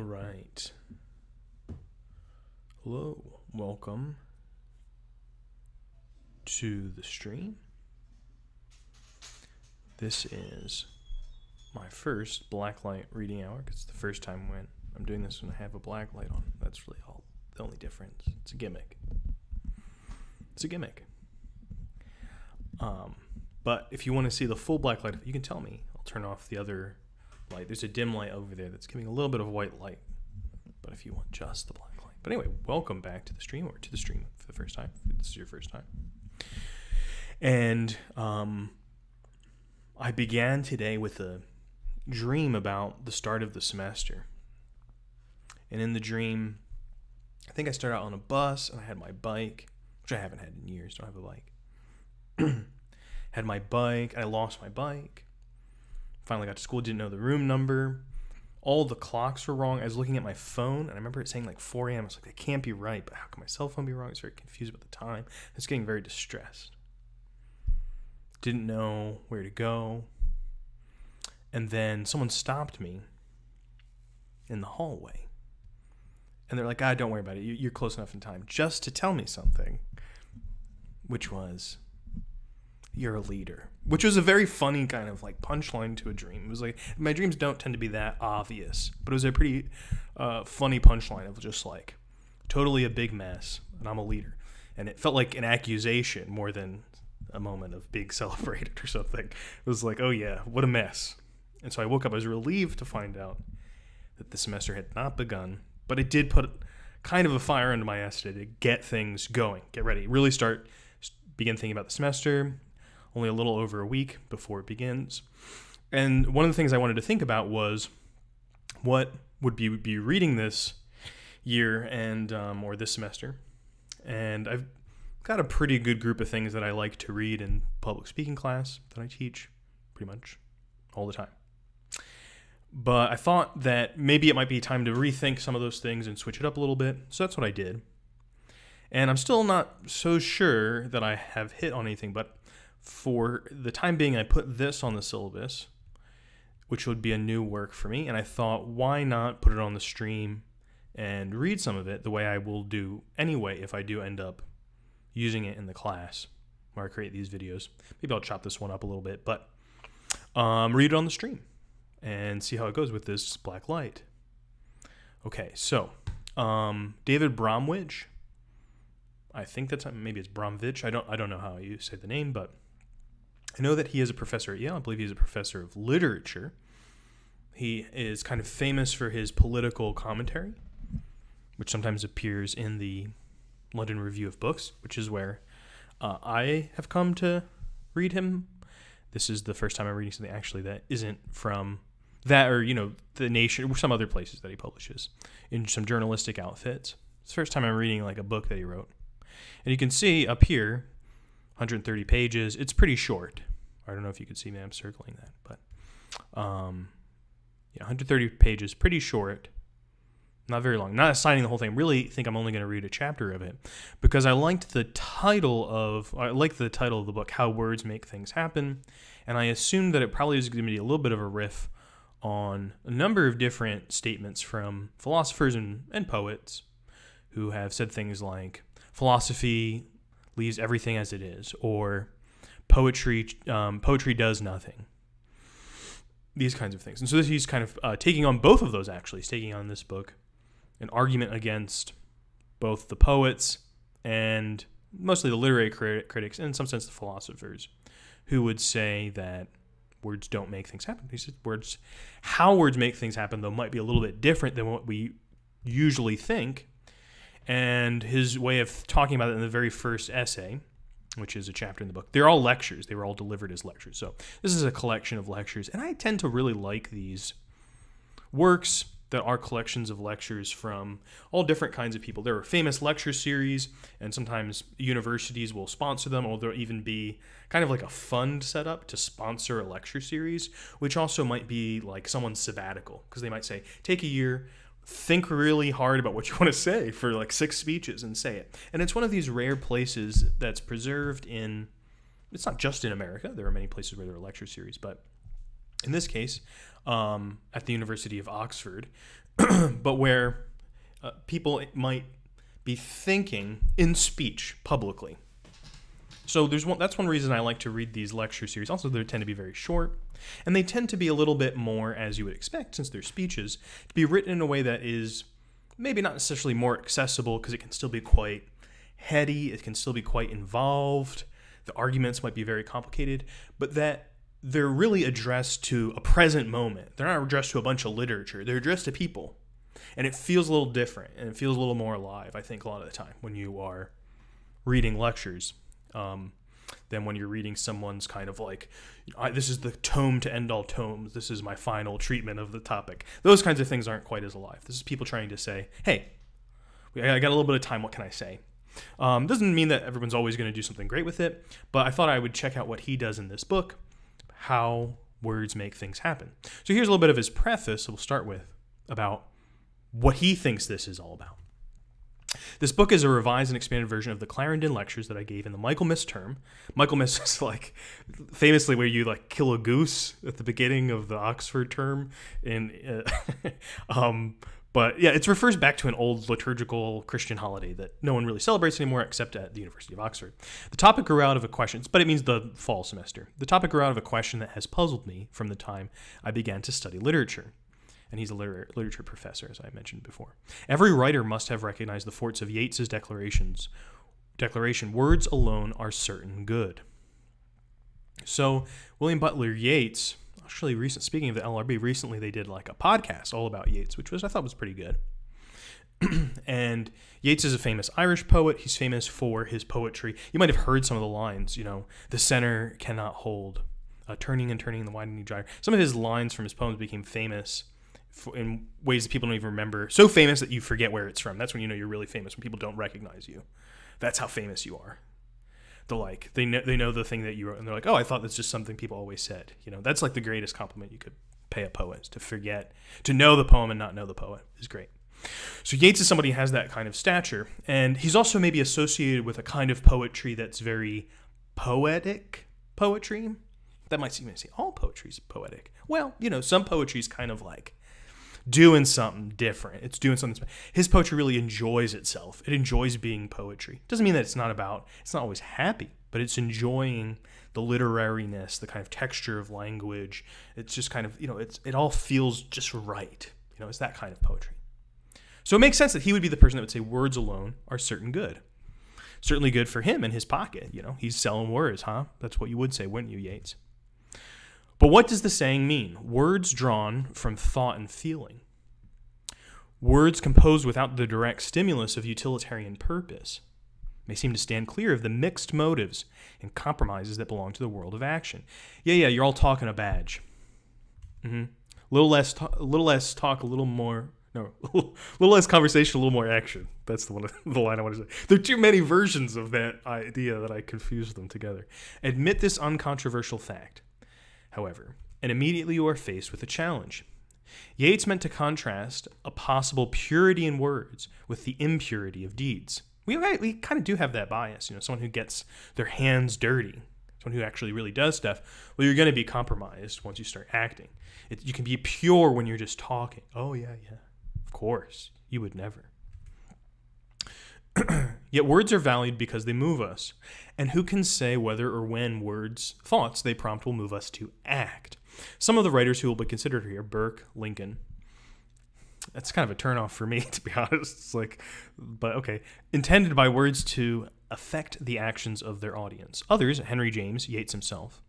All right. Hello. Welcome to the stream. This is my first blacklight reading hour it's the first time when I'm doing this when I have a black light on. That's really all the only difference. It's a gimmick. It's a gimmick. Um, but if you want to see the full black light, you can tell me. I'll turn off the other light. There's a dim light over there that's giving a little bit of white light. But if you want just the black light. But anyway, welcome back to the stream or to the stream for the first time. If this is your first time. And um, I began today with a dream about the start of the semester. And in the dream, I think I started out on a bus and I had my bike, which I haven't had in years, don't have a bike. had my bike, I lost my bike. Finally got to school, didn't know the room number. All the clocks were wrong. I was looking at my phone and I remember it saying like 4 a.m. I was like, that can't be right, but how can my cell phone be wrong? I was very confused about the time. I was getting very distressed. Didn't know where to go. And then someone stopped me in the hallway. And they're like, ah, don't worry about it. You- You're close enough in time just to tell me something, which was, you're a leader. Which was a very funny kind of like punchline to a dream. It was like, my dreams don't tend to be that obvious, but it was a pretty uh, funny punchline of just like, totally a big mess, and I'm a leader. And it felt like an accusation more than a moment of being celebrated or something. It was like, oh yeah, what a mess. And so I woke up, I was relieved to find out that the semester had not begun, but it did put kind of a fire under my ass today to get things going, get ready, really start, begin thinking about the semester. Only a little over a week before it begins. And one of the things I wanted to think about was what would be, be reading this year and um, or this semester. And I've got a pretty good group of things that I like to read in public speaking class that I teach pretty much all the time. But I thought that maybe it might be time to rethink some of those things and switch it up a little bit. So that's what I did. And I'm still not so sure that I have hit on anything, but for the time being, I put this on the syllabus, which would be a new work for me. And I thought, why not put it on the stream and read some of it the way I will do anyway if I do end up using it in the class where I create these videos. Maybe I'll chop this one up a little bit, but um, read it on the stream and see how it goes with this black light. Okay, so um, David Bromwich. I think that's maybe it's Bromwich. I don't I don't know how you say the name, but I know that he is a professor at Yale. I believe he's a professor of literature. He is kind of famous for his political commentary, which sometimes appears in the London Review of Books, which is where uh, I have come to read him. This is the first time I'm reading something actually that isn't from that or you know the nation or some other places that he publishes in some journalistic outfits. It's the first time I'm reading like a book that he wrote, and you can see up here, 130 pages. It's pretty short. I don't know if you can see me. I'm circling that, but um, yeah, 130 pages, pretty short. Not very long. Not assigning the whole thing. Really think I'm only going to read a chapter of it because I liked the title of I liked the title of the book, How Words Make Things Happen, and I assumed that it probably was going to be a little bit of a riff on a number of different statements from philosophers and, and poets who have said things like philosophy leaves everything as it is, or poetry um, poetry does nothing. These kinds of things, and so this, he's kind of uh, taking on both of those. Actually, he's taking on this book an argument against both the poets and mostly the literary crit- critics, and in some sense the philosophers, who would say that words don't make things happen. He said words, how words make things happen, though, might be a little bit different than what we usually think. And his way of talking about it in the very first essay, which is a chapter in the book, they're all lectures. They were all delivered as lectures. So this is a collection of lectures, and I tend to really like these works that are collections of lectures from all different kinds of people. There are famous lecture series, and sometimes universities will sponsor them, or there'll even be kind of like a fund set up to sponsor a lecture series, which also might be like someone's sabbatical, because they might say, take a year, think really hard about what you want to say for like six speeches and say it. And it's one of these rare places that's preserved in, it's not just in America, there are many places where there are lecture series, but in this case, um, at the University of Oxford, but where uh, people might be thinking in speech publicly. So there's one. That's one reason I like to read these lecture series. Also, they tend to be very short, and they tend to be a little bit more, as you would expect, since they're speeches, to be written in a way that is maybe not necessarily more accessible because it can still be quite heady. It can still be quite involved. The arguments might be very complicated, but that they're really addressed to a present moment. They're not addressed to a bunch of literature. They're addressed to people. And it feels a little different and it feels a little more alive, I think, a lot of the time when you are reading lectures um, than when you're reading someone's kind of like, this is the tome to end all tomes. This is my final treatment of the topic. Those kinds of things aren't quite as alive. This is people trying to say, hey, I got a little bit of time. What can I say? Um, doesn't mean that everyone's always going to do something great with it, but I thought I would check out what he does in this book, how words make things happen. So here's a little bit of his preface. We'll start with about what he thinks this is all about. This book is a revised and expanded version of the Clarendon lectures that I gave in the Michaelmas term. Michaelmas is like famously where you like kill a goose at the beginning of the Oxford term. In uh, um, but yeah, it refers back to an old liturgical Christian holiday that no one really celebrates anymore except at the University of Oxford. The topic grew out of a question, but it means the fall semester. The topic grew out of a question that has puzzled me from the time I began to study literature and he's a liter- literature professor, as I mentioned before. Every writer must have recognized the force of Yeats's declarations. Declaration: Words alone are certain good. So William Butler Yeats, actually, recent speaking of the LRB, recently they did like a podcast all about Yeats, which was I thought was pretty good. and Yeats is a famous Irish poet. He's famous for his poetry. You might have heard some of the lines. You know, the center cannot hold. Uh, turning and turning in the widening gyre. Some of his lines from his poems became famous in ways that people don't even remember. So famous that you forget where it's from. That's when you know you're really famous when people don't recognize you. That's how famous you are. The like they know they know the thing that you wrote and they're like, oh, I thought that's just something people always said. You know, that's like the greatest compliment you could pay a poet is to forget to know the poem and not know the poet is great. So Yeats is somebody who has that kind of stature, and he's also maybe associated with a kind of poetry that's very poetic poetry. That might seem to say all poetry is poetic. Well, you know, some poetry is kind of like doing something different. It's doing something. His poetry really enjoys itself. It enjoys being poetry. Doesn't mean that it's not about. It's not always happy, but it's enjoying the literariness, the kind of texture of language. It's just kind of you know, it's it all feels just right. You know, it's that kind of poetry. So it makes sense that he would be the person that would say words alone are certain good. Certainly good for him in his pocket. You know, he's selling words, huh? That's what you would say, wouldn't you, Yeats? But what does the saying mean? Words drawn from thought and feeling. Words composed without the direct stimulus of utilitarian purpose may seem to stand clear of the mixed motives and compromises that belong to the world of action. Yeah, yeah, you're all talking a badge. Mm-hmm. A little less, a little less talk, a little more. No, a little less conversation, a little more action. That's the one, the line I want to say. There are too many versions of that idea that I confuse them together. Admit this uncontroversial fact however, and immediately you are faced with a challenge. Yeats meant to contrast a possible purity in words with the impurity of deeds. We, we kind of do have that bias, you know, someone who gets their hands dirty, someone who actually really does stuff. Well, you're going to be compromised once you start acting. It, you can be pure when you're just talking. Oh, yeah, yeah. Of course. You would never. Yet words are valued because they move us. And who can say whether or when words, thoughts they prompt will move us to act? Some of the writers who will be considered here Burke, Lincoln. That's kind of a turnoff for me, to be honest. It's like, but okay. Intended by words to affect the actions of their audience. Others, Henry James, Yeats himself,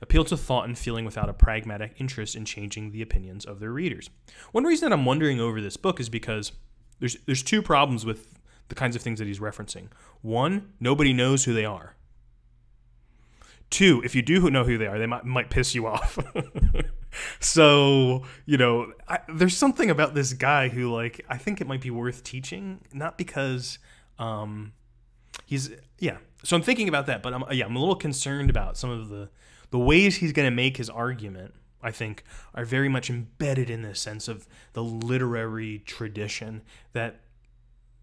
appeal to thought and feeling without a pragmatic interest in changing the opinions of their readers. One reason that I'm wondering over this book is because there's there's two problems with the kinds of things that he's referencing. One, nobody knows who they are. Two, if you do know who they are, they might might piss you off. so you know, I, there's something about this guy who like I think it might be worth teaching, not because um, he's yeah. So I'm thinking about that, but I'm yeah I'm a little concerned about some of the the ways he's going to make his argument. I think are very much embedded in this sense of the literary tradition that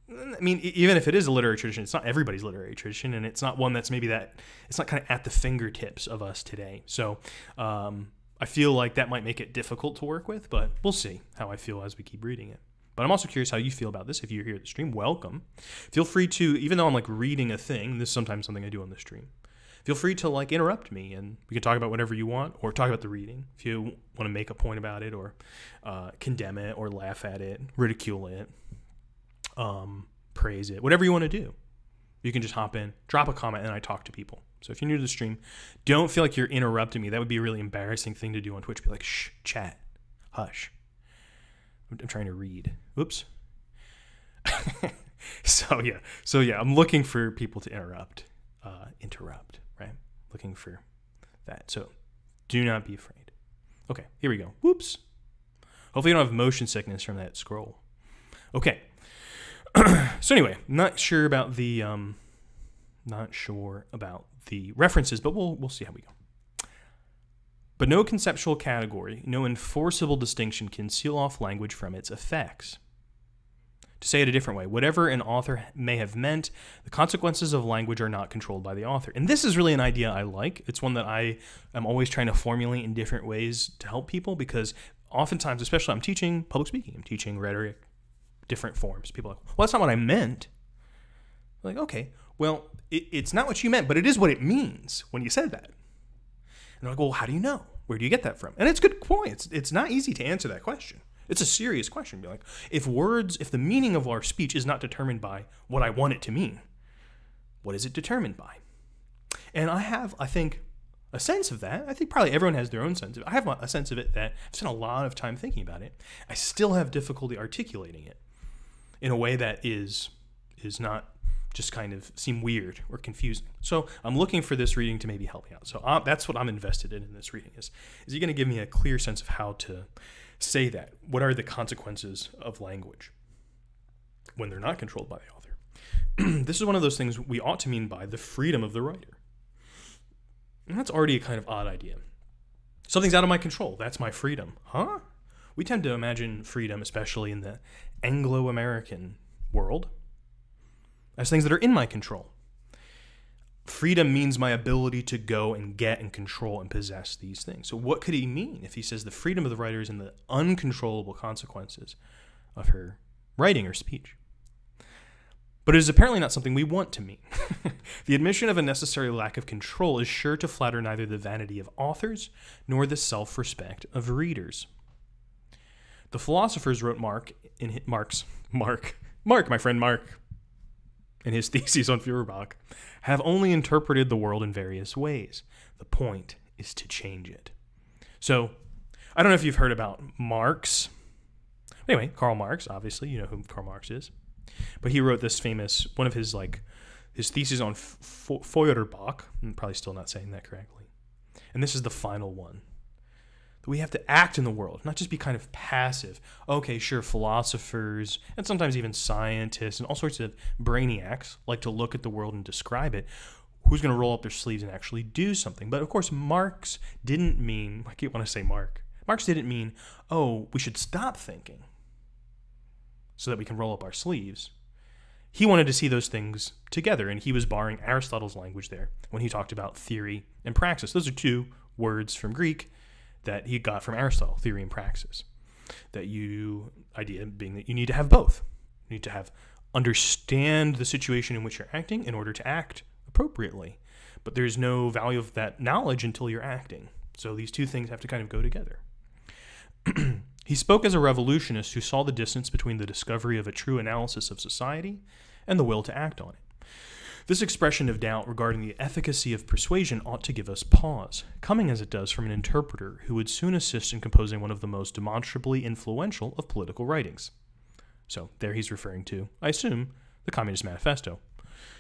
I mean, even if it is a literary tradition, it's not everybody's literary tradition, and it's not one that's maybe that it's not kind of at the fingertips of us today. So, um, I, feel like that might make it difficult to work with, but we'll see how I feel as we keep reading it. But I'm also curious how you feel about this. If you're here at the stream, welcome. Feel free to, even though I'm like reading a thing, this is sometimes something I do on the stream. Feel free to like interrupt me and we can talk about whatever you want or talk about the reading. If you want to make a point about it or uh, condemn it or laugh at it, ridicule it, um, praise it, whatever you want to do. You can just hop in, drop a comment, and I talk to people. So if you're new to the stream, don't feel like you're interrupting me. That would be a really embarrassing thing to do on Twitch. Be like, shh, chat, hush. I'm trying to read. Oops. so yeah, so yeah, I'm looking for people to interrupt, uh, interrupt, right? Looking for that. So do not be afraid. Okay, here we go. Whoops. Hopefully you don't have motion sickness from that scroll. Okay. so anyway, not sure about the um, not sure about the references, but we'll we'll see how we go. But no conceptual category, no enforceable distinction can seal off language from its effects. To say it a different way, whatever an author may have meant, the consequences of language are not controlled by the author. And this is really an idea I like. It's one that I am always trying to formulate in different ways to help people because oftentimes, especially I'm teaching public speaking, I'm teaching rhetoric, different forms. People are like, well, that's not what I meant. I'm like, okay, well, it, it's not what you meant, but it is what it means when you said that. And they're like, well, how do you know? Where do you get that from? And it's good point. It's, it's not easy to answer that question. It's a serious question. Be like, if words, if the meaning of our speech is not determined by what I want it to mean, what is it determined by? And I have, I think, a sense of that. I think probably everyone has their own sense of it. I have a sense of it that I've spent a lot of time thinking about it. I still have difficulty articulating it in a way that is is not just kind of seem weird or confusing. So I'm looking for this reading to maybe help me out. So uh, that's what I'm invested in in this reading is is he going to give me a clear sense of how to say that? What are the consequences of language when they're not controlled by the author? this is one of those things we ought to mean by the freedom of the writer. And that's already a kind of odd idea. Something's out of my control. That's my freedom. Huh? We tend to imagine freedom, especially in the Anglo American world, as things that are in my control. Freedom means my ability to go and get and control and possess these things. So, what could he mean if he says the freedom of the writer is in the uncontrollable consequences of her writing or speech? But it is apparently not something we want to mean. the admission of a necessary lack of control is sure to flatter neither the vanity of authors nor the self respect of readers. The philosophers wrote Mark in Mark's Mark Mark, my friend Mark, in his theses on Feuerbach, have only interpreted the world in various ways. The point is to change it. So, I don't know if you've heard about Marx. Anyway, Karl Marx, obviously, you know who Karl Marx is. But he wrote this famous, one of his like, his theses on Feuerbach. I'm probably still not saying that correctly. And this is the final one that we have to act in the world, not just be kind of passive. Okay, sure, philosophers and sometimes even scientists and all sorts of brainiacs like to look at the world and describe it. Who's going to roll up their sleeves and actually do something? But of course, Marx didn't mean, I keep want to say Mark. Marx didn't mean, oh, we should stop thinking so that we can roll up our sleeves. He wanted to see those things together, and he was borrowing Aristotle's language there when he talked about theory and praxis. Those are two words from Greek that he got from Aristotle, theory and praxis. That you idea being that you need to have both. You need to have understand the situation in which you're acting in order to act appropriately. But there's no value of that knowledge until you're acting. So these two things have to kind of go together. he spoke as a revolutionist who saw the distance between the discovery of a true analysis of society and the will to act on it. This expression of doubt regarding the efficacy of persuasion ought to give us pause, coming as it does from an interpreter who would soon assist in composing one of the most demonstrably influential of political writings. So, there he's referring to, I assume, the Communist Manifesto.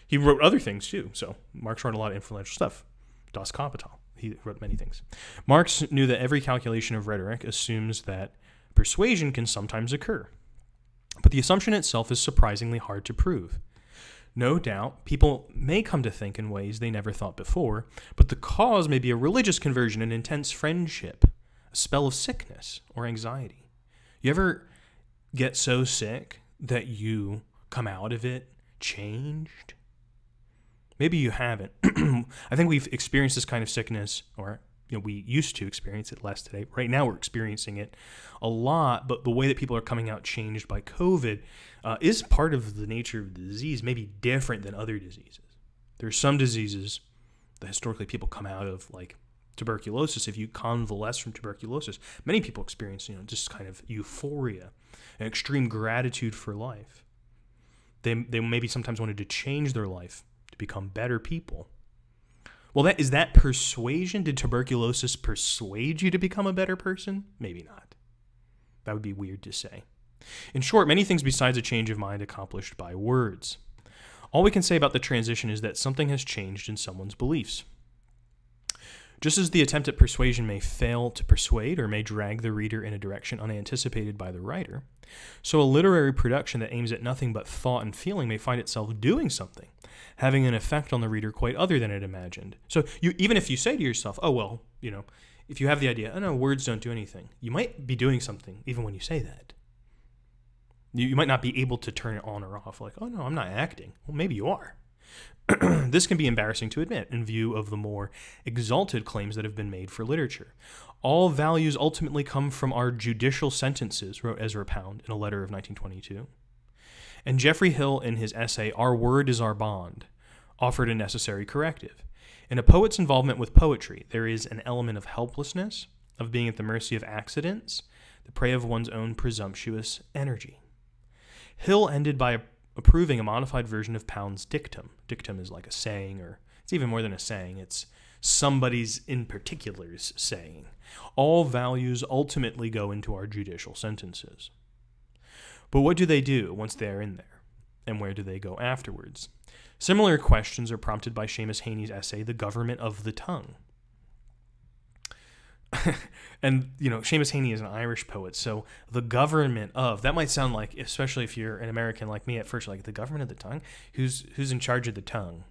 He wrote other things too, so Marx wrote a lot of influential stuff. Das Kapital. He wrote many things. Marx knew that every calculation of rhetoric assumes that persuasion can sometimes occur. But the assumption itself is surprisingly hard to prove. No doubt, people may come to think in ways they never thought before, but the cause may be a religious conversion, an intense friendship, a spell of sickness or anxiety. You ever get so sick that you come out of it changed? Maybe you haven't. I think we've experienced this kind of sickness, or you know, we used to experience it less today. Right now, we're experiencing it a lot, but the way that people are coming out changed by COVID uh, is part of the nature of the disease, maybe different than other diseases. There are some diseases that historically people come out of, like tuberculosis. If you convalesce from tuberculosis, many people experience, you know, just kind of euphoria and extreme gratitude for life. They, they maybe sometimes wanted to change their life to become better people. Well, that is that persuasion? Did tuberculosis persuade you to become a better person? Maybe not. That would be weird to say. In short, many things besides a change of mind accomplished by words. All we can say about the transition is that something has changed in someone's beliefs. Just as the attempt at persuasion may fail to persuade or may drag the reader in a direction unanticipated by the writer, so a literary production that aims at nothing but thought and feeling may find itself doing something, having an effect on the reader quite other than it imagined. So you even if you say to yourself, "Oh well, you know, if you have the idea, oh no, words don't do anything," you might be doing something even when you say that. You, you might not be able to turn it on or off. Like, "Oh no, I'm not acting." Well, maybe you are. this can be embarrassing to admit in view of the more exalted claims that have been made for literature. All values ultimately come from our judicial sentences, wrote Ezra Pound in a letter of 1922. And Geoffrey Hill, in his essay, Our Word is Our Bond, offered a necessary corrective. In a poet's involvement with poetry, there is an element of helplessness, of being at the mercy of accidents, the prey of one's own presumptuous energy. Hill ended by approving a modified version of Pound's dictum. Dictum is like a saying, or it's even more than a saying, it's somebody's in particular's saying. All values ultimately go into our judicial sentences. But what do they do once they are in there? And where do they go afterwards? Similar questions are prompted by Seamus Heaney's essay, The Government of the Tongue. and you know, Seamus Heaney is an Irish poet, so the government of that might sound like, especially if you're an American like me at first, like the government of the tongue. Who's who's in charge of the tongue?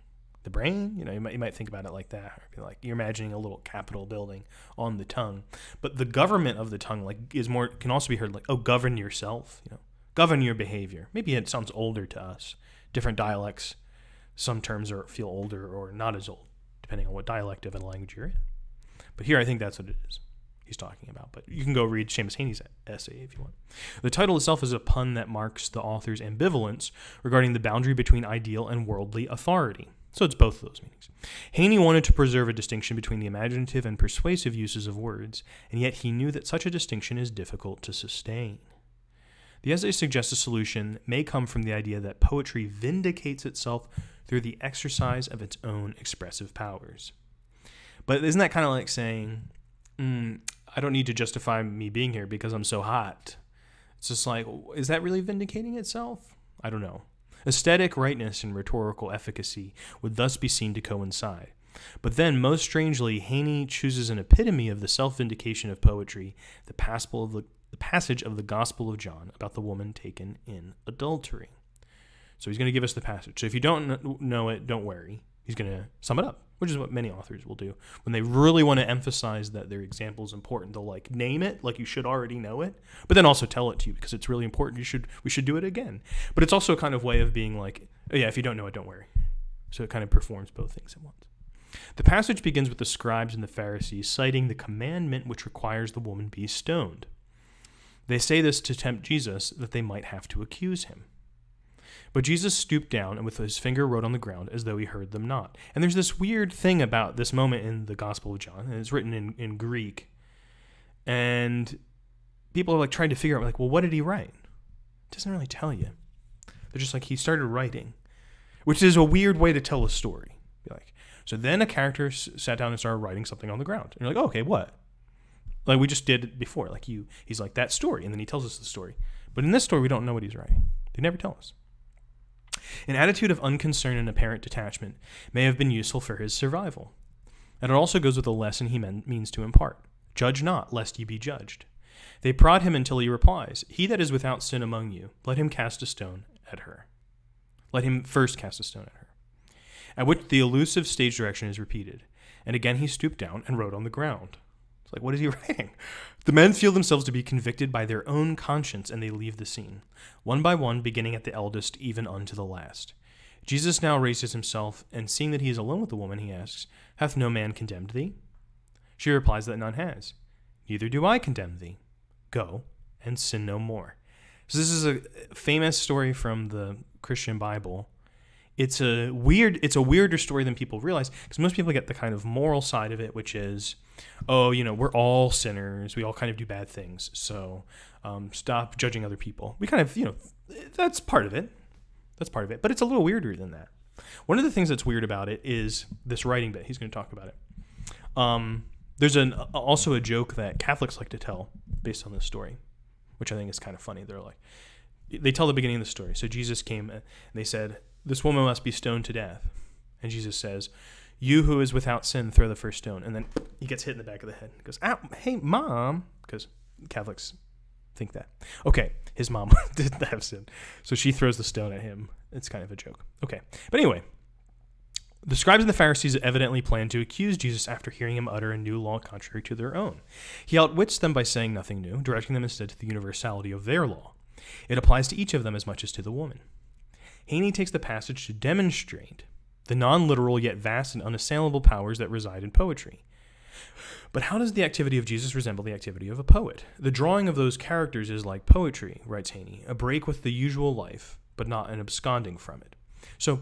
The brain? You know, you might, you might think about it like that. Or be like you're imagining a little Capitol building on the tongue, but the government of the tongue like is more can also be heard like oh, govern yourself. You know, govern your behavior. Maybe it sounds older to us. Different dialects, some terms are feel older or not as old, depending on what dialect of a language you're in. But here I think that's what it is he's talking about. But you can go read Seamus Heaney's essay if you want. The title itself is a pun that marks the author's ambivalence regarding the boundary between ideal and worldly authority. So it's both of those meanings. Heaney wanted to preserve a distinction between the imaginative and persuasive uses of words, and yet he knew that such a distinction is difficult to sustain. The essay suggests a solution may come from the idea that poetry vindicates itself through the exercise of its own expressive powers. But isn't that kind of like saying, mm, I don't need to justify me being here because I'm so hot? It's just like, is that really vindicating itself? I don't know. Aesthetic rightness and rhetorical efficacy would thus be seen to coincide. But then, most strangely, Heaney chooses an epitome of the self vindication of poetry, the, of the, the passage of the Gospel of John about the woman taken in adultery. So he's going to give us the passage. So if you don't know it, don't worry. He's going to sum it up which is what many authors will do. When they really want to emphasize that their example is important they'll like name it like you should already know it but then also tell it to you because it's really important. You should we should do it again. But it's also a kind of way of being like oh yeah if you don't know it don't worry. So it kind of performs both things at once. The passage begins with the scribes and the pharisees citing the commandment which requires the woman be stoned. They say this to tempt jesus that they might have to accuse him but Jesus stooped down and with his finger wrote on the ground as though he heard them not. And there's this weird thing about this moment in the Gospel of John, and it's written in, in Greek. And people are like trying to figure out, like, well, what did he write? It doesn't really tell you. They're just like, he started writing, which is a weird way to tell a story. Be like, so then a character s- sat down and started writing something on the ground. And you're like, oh, okay, what? Like we just did before. Like you, he's like that story, and then he tells us the story. But in this story, we don't know what he's writing. They never tell us. An attitude of unconcern and apparent detachment may have been useful for his survival. And it also goes with the lesson he means to impart Judge not, lest ye be judged. They prod him until he replies, He that is without sin among you, let him cast a stone at her. Let him first cast a stone at her. At which the elusive stage direction is repeated, and again he stooped down and wrote on the ground. Like, what is he writing? The men feel themselves to be convicted by their own conscience, and they leave the scene, one by one, beginning at the eldest, even unto the last. Jesus now raises himself, and seeing that he is alone with the woman, he asks, Hath no man condemned thee? She replies that none has. Neither do I condemn thee. Go and sin no more. So this is a famous story from the Christian Bible. It's a weird it's a weirder story than people realize because most people get the kind of moral side of it, which is, oh, you know, we're all sinners. We all kind of do bad things. So um, stop judging other people. We kind of, you know, that's part of it. That's part of it. But it's a little weirder than that. One of the things that's weird about it is this writing bit. He's going to talk about it. Um, there's an also a joke that Catholics like to tell based on this story, which I think is kind of funny. They're like, they tell the beginning of the story. So Jesus came and they said, "This woman must be stoned to death," and Jesus says, "You who is without sin, throw the first stone." And then he gets hit in the back of the head. He goes, "Ow, hey, mom," because Catholics think that. Okay, his mom didn't have sin, so she throws the stone at him. It's kind of a joke. Okay, but anyway, the scribes and the Pharisees evidently planned to accuse Jesus after hearing him utter a new law contrary to their own. He outwits them by saying nothing new, directing them instead to the universality of their law. It applies to each of them as much as to the woman. Heaney takes the passage to demonstrate the non literal yet vast and unassailable powers that reside in poetry. But how does the activity of Jesus resemble the activity of a poet? The drawing of those characters is like poetry, writes Heaney, a break with the usual life, but not an absconding from it. So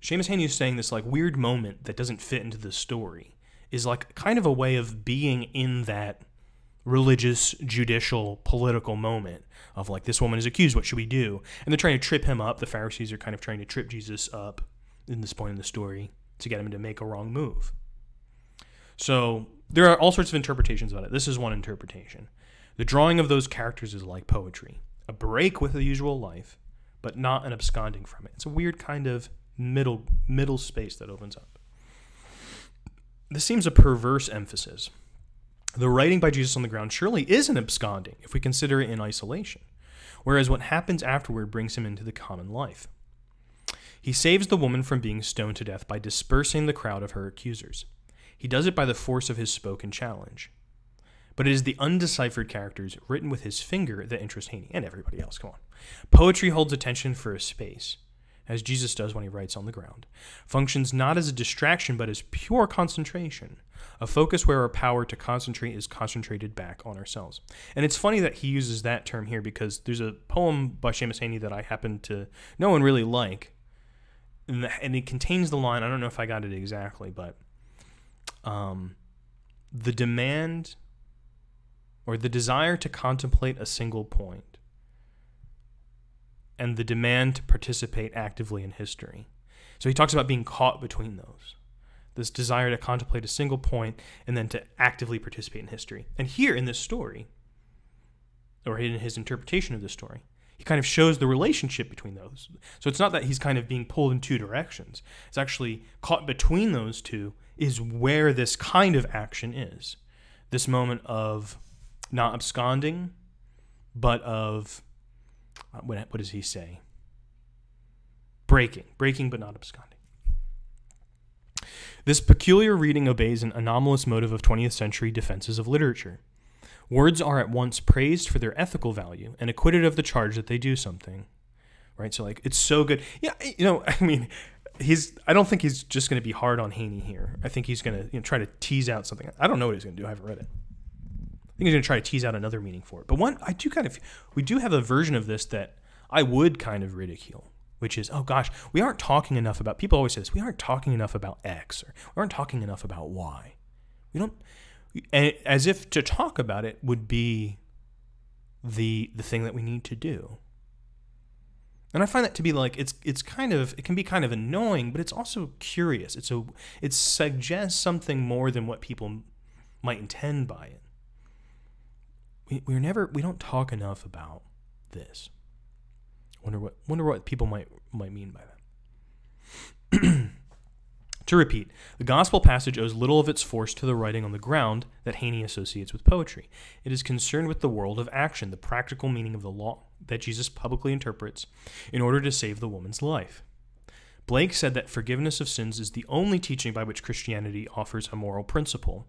Seamus Heaney is saying this like weird moment that doesn't fit into the story is like kind of a way of being in that religious, judicial, political moment of like this woman is accused, what should we do? And they're trying to trip him up. The Pharisees are kind of trying to trip Jesus up in this point in the story to get him to make a wrong move. So there are all sorts of interpretations about it. This is one interpretation. The drawing of those characters is like poetry, a break with the usual life, but not an absconding from it. It's a weird kind of middle middle space that opens up. This seems a perverse emphasis. The writing by Jesus on the ground surely is an absconding if we consider it in isolation, whereas what happens afterward brings him into the common life. He saves the woman from being stoned to death by dispersing the crowd of her accusers. He does it by the force of his spoken challenge. But it is the undeciphered characters written with his finger that interest Heaney and everybody else. Come on. Poetry holds attention for a space as Jesus does when he writes on the ground, functions not as a distraction but as pure concentration, a focus where our power to concentrate is concentrated back on ourselves. And it's funny that he uses that term here because there's a poem by Seamus Heaney that I happen to know and really like, and it contains the line. I don't know if I got it exactly, but um, the demand or the desire to contemplate a single point and the demand to participate actively in history. So he talks about being caught between those this desire to contemplate a single point and then to actively participate in history. And here in this story, or in his interpretation of the story, he kind of shows the relationship between those. So it's not that he's kind of being pulled in two directions. It's actually caught between those two is where this kind of action is. This moment of not absconding, but of uh, what, what does he say? Breaking, breaking, but not absconding. This peculiar reading obeys an anomalous motive of 20th century defenses of literature. Words are at once praised for their ethical value and acquitted of the charge that they do something. Right? So, like, it's so good. Yeah, you know, I mean, he's, I don't think he's just going to be hard on Heaney here. I think he's going to you know, try to tease out something. I don't know what he's going to do. I haven't read it. I think he's going to try to tease out another meaning for it. But one, I do kind of, we do have a version of this that I would kind of ridicule, which is, oh gosh, we aren't talking enough about, people always say this, we aren't talking enough about X or we aren't talking enough about Y. We don't, as if to talk about it would be the the thing that we need to do. And I find that to be like it's it's kind of it can be kind of annoying, but it's also curious. It's a it suggests something more than what people might intend by it we, we're never we don't talk enough about this. Wonder what wonder what people might might mean by that. to repeat, the gospel passage owes little of its force to the writing on the ground that Heaney associates with poetry. It is concerned with the world of action, the practical meaning of the law that Jesus publicly interprets in order to save the woman's life. Blake said that forgiveness of sins is the only teaching by which Christianity offers a moral principle,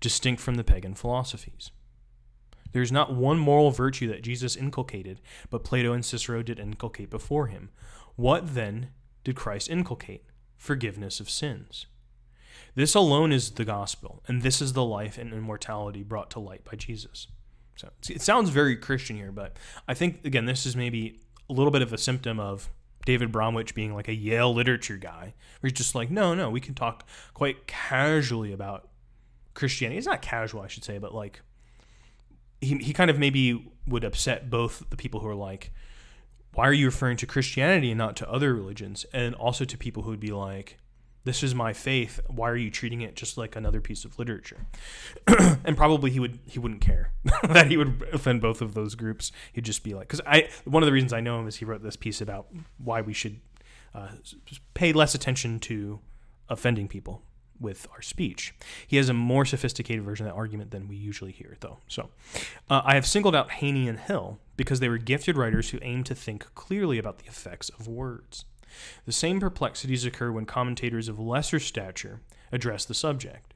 distinct from the pagan philosophies. There is not one moral virtue that Jesus inculcated, but Plato and Cicero did inculcate before him. What then did Christ inculcate? Forgiveness of sins. This alone is the gospel, and this is the life and immortality brought to light by Jesus. So it sounds very Christian here, but I think again this is maybe a little bit of a symptom of David Bromwich being like a Yale literature guy, where he's just like, no, no, we can talk quite casually about Christianity. It's not casual, I should say, but like he he kind of maybe would upset both the people who are like, why are you referring to Christianity and not to other religions, and also to people who would be like, this is my faith. Why are you treating it just like another piece of literature? and probably he would he wouldn't care that he would offend both of those groups. He'd just be like, because I one of the reasons I know him is he wrote this piece about why we should uh, pay less attention to offending people with our speech. He has a more sophisticated version of that argument than we usually hear, though. So, uh, I have singled out Heaney and Hill because they were gifted writers who aimed to think clearly about the effects of words. The same perplexities occur when commentators of lesser stature address the subject.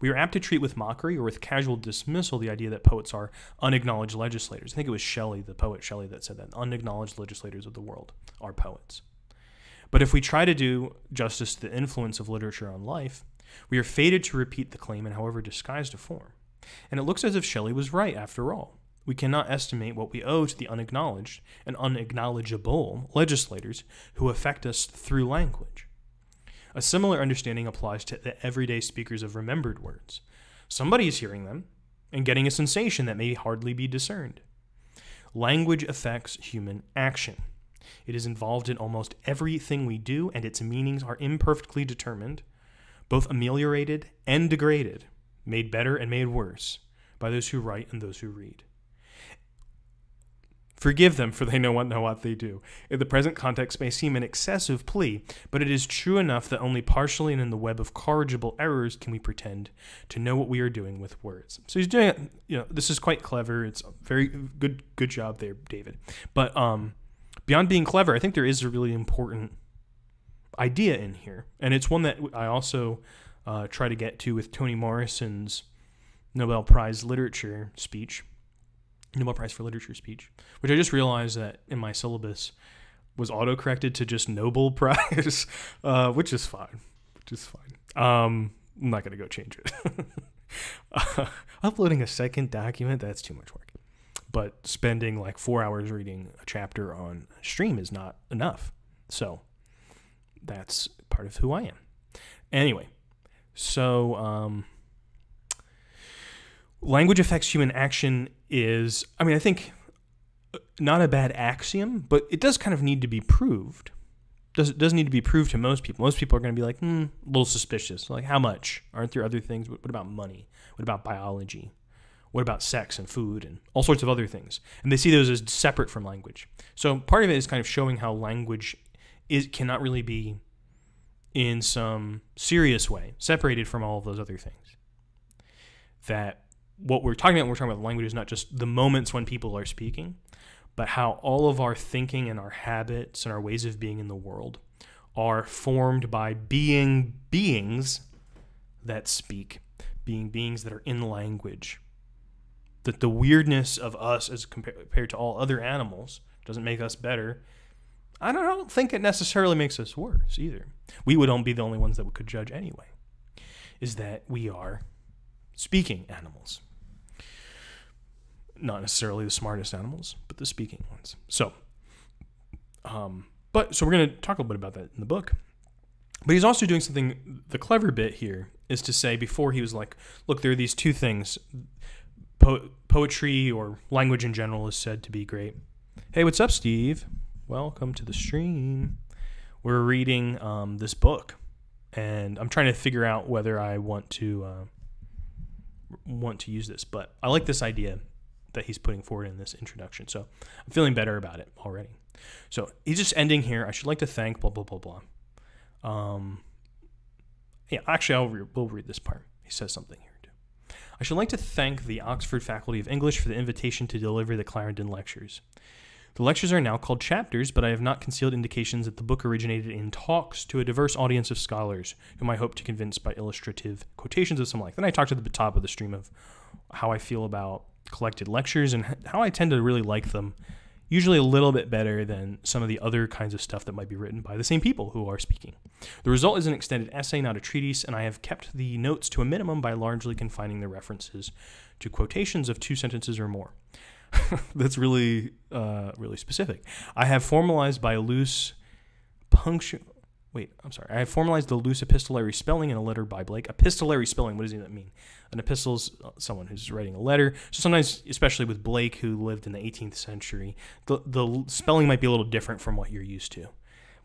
We are apt to treat with mockery or with casual dismissal the idea that poets are unacknowledged legislators. I think it was Shelley, the poet Shelley, that said that unacknowledged legislators of the world are poets. But if we try to do justice to the influence of literature on life, we are fated to repeat the claim in however disguised a form. And it looks as if Shelley was right after all. We cannot estimate what we owe to the unacknowledged and unacknowledgeable legislators who affect us through language. A similar understanding applies to the everyday speakers of remembered words. Somebody is hearing them and getting a sensation that may hardly be discerned. Language affects human action. It is involved in almost everything we do, and its meanings are imperfectly determined, both ameliorated and degraded, made better and made worse by those who write and those who read. Forgive them, for they know what know what they do. In the present context may seem an excessive plea, but it is true enough that only partially and in the web of corrigible errors can we pretend to know what we are doing with words. So he's doing it, you know, this is quite clever. It's very good good job there, David. But um beyond being clever, I think there is a really important idea in here. And it's one that I also uh, try to get to with Toni Morrison's Nobel Prize Literature speech Nobel Prize for Literature speech, which I just realized that in my syllabus was auto corrected to just Nobel Prize, uh, which is fine, which is fine. Um, I'm not gonna go change it. uh, uploading a second document that's too much work, but spending like four hours reading a chapter on stream is not enough. So that's part of who I am. Anyway, so um, language affects human action is, I mean, I think uh, not a bad axiom, but it does kind of need to be proved. Does it does need to be proved to most people. Most people are going to be like, hmm, a little suspicious. Like, how much? Aren't there other things? What about money? What about biology? What about sex and food and all sorts of other things? And they see those as separate from language. So part of it is kind of showing how language is cannot really be in some serious way separated from all of those other things. That what we're talking about when we're talking about language is not just the moments when people are speaking, but how all of our thinking and our habits and our ways of being in the world are formed by being beings that speak, being beings that are in language. That the weirdness of us as compared to all other animals doesn't make us better. I don't, I don't think it necessarily makes us worse either. We would only be the only ones that could judge anyway. Is that we are speaking animals. Not necessarily the smartest animals, but the speaking ones. So, um, but so we're going to talk a little bit about that in the book. But he's also doing something. The clever bit here is to say before he was like, look, there are these two things. Po- poetry or language in general is said to be great. Hey, what's up, Steve? Welcome to the stream. We're reading um, this book, and I'm trying to figure out whether I want to uh, want to use this, but I like this idea that he's putting forward in this introduction. So I'm feeling better about it already. So he's just ending here. I should like to thank blah blah blah blah. Um, yeah, actually, I'll re- we'll read this part. He says something here. I should like to thank the Oxford Faculty of English for the invitation to deliver the Clarendon lectures. The lectures are now called chapters, but I have not concealed indications that the book originated in talks to a diverse audience of scholars, whom I hope to convince by illustrative quotations of some like. Then I talked at the top of the stream of how I feel about collected lectures and how I tend to really like them usually a little bit better than some of the other kinds of stuff that might be written by the same people who are speaking. The result is an extended essay, not a treatise, and I have kept the notes to a minimum by largely confining the references to quotations of two sentences or more. That's really, uh, really specific. I have formalized by loose punctual. Wait, I'm sorry. I have formalized the loose epistolary spelling in a letter by Blake. Epistolary spelling, what does that mean? An epistle is uh, someone who's writing a letter. So sometimes, especially with Blake, who lived in the 18th century, the, the spelling might be a little different from what you're used to.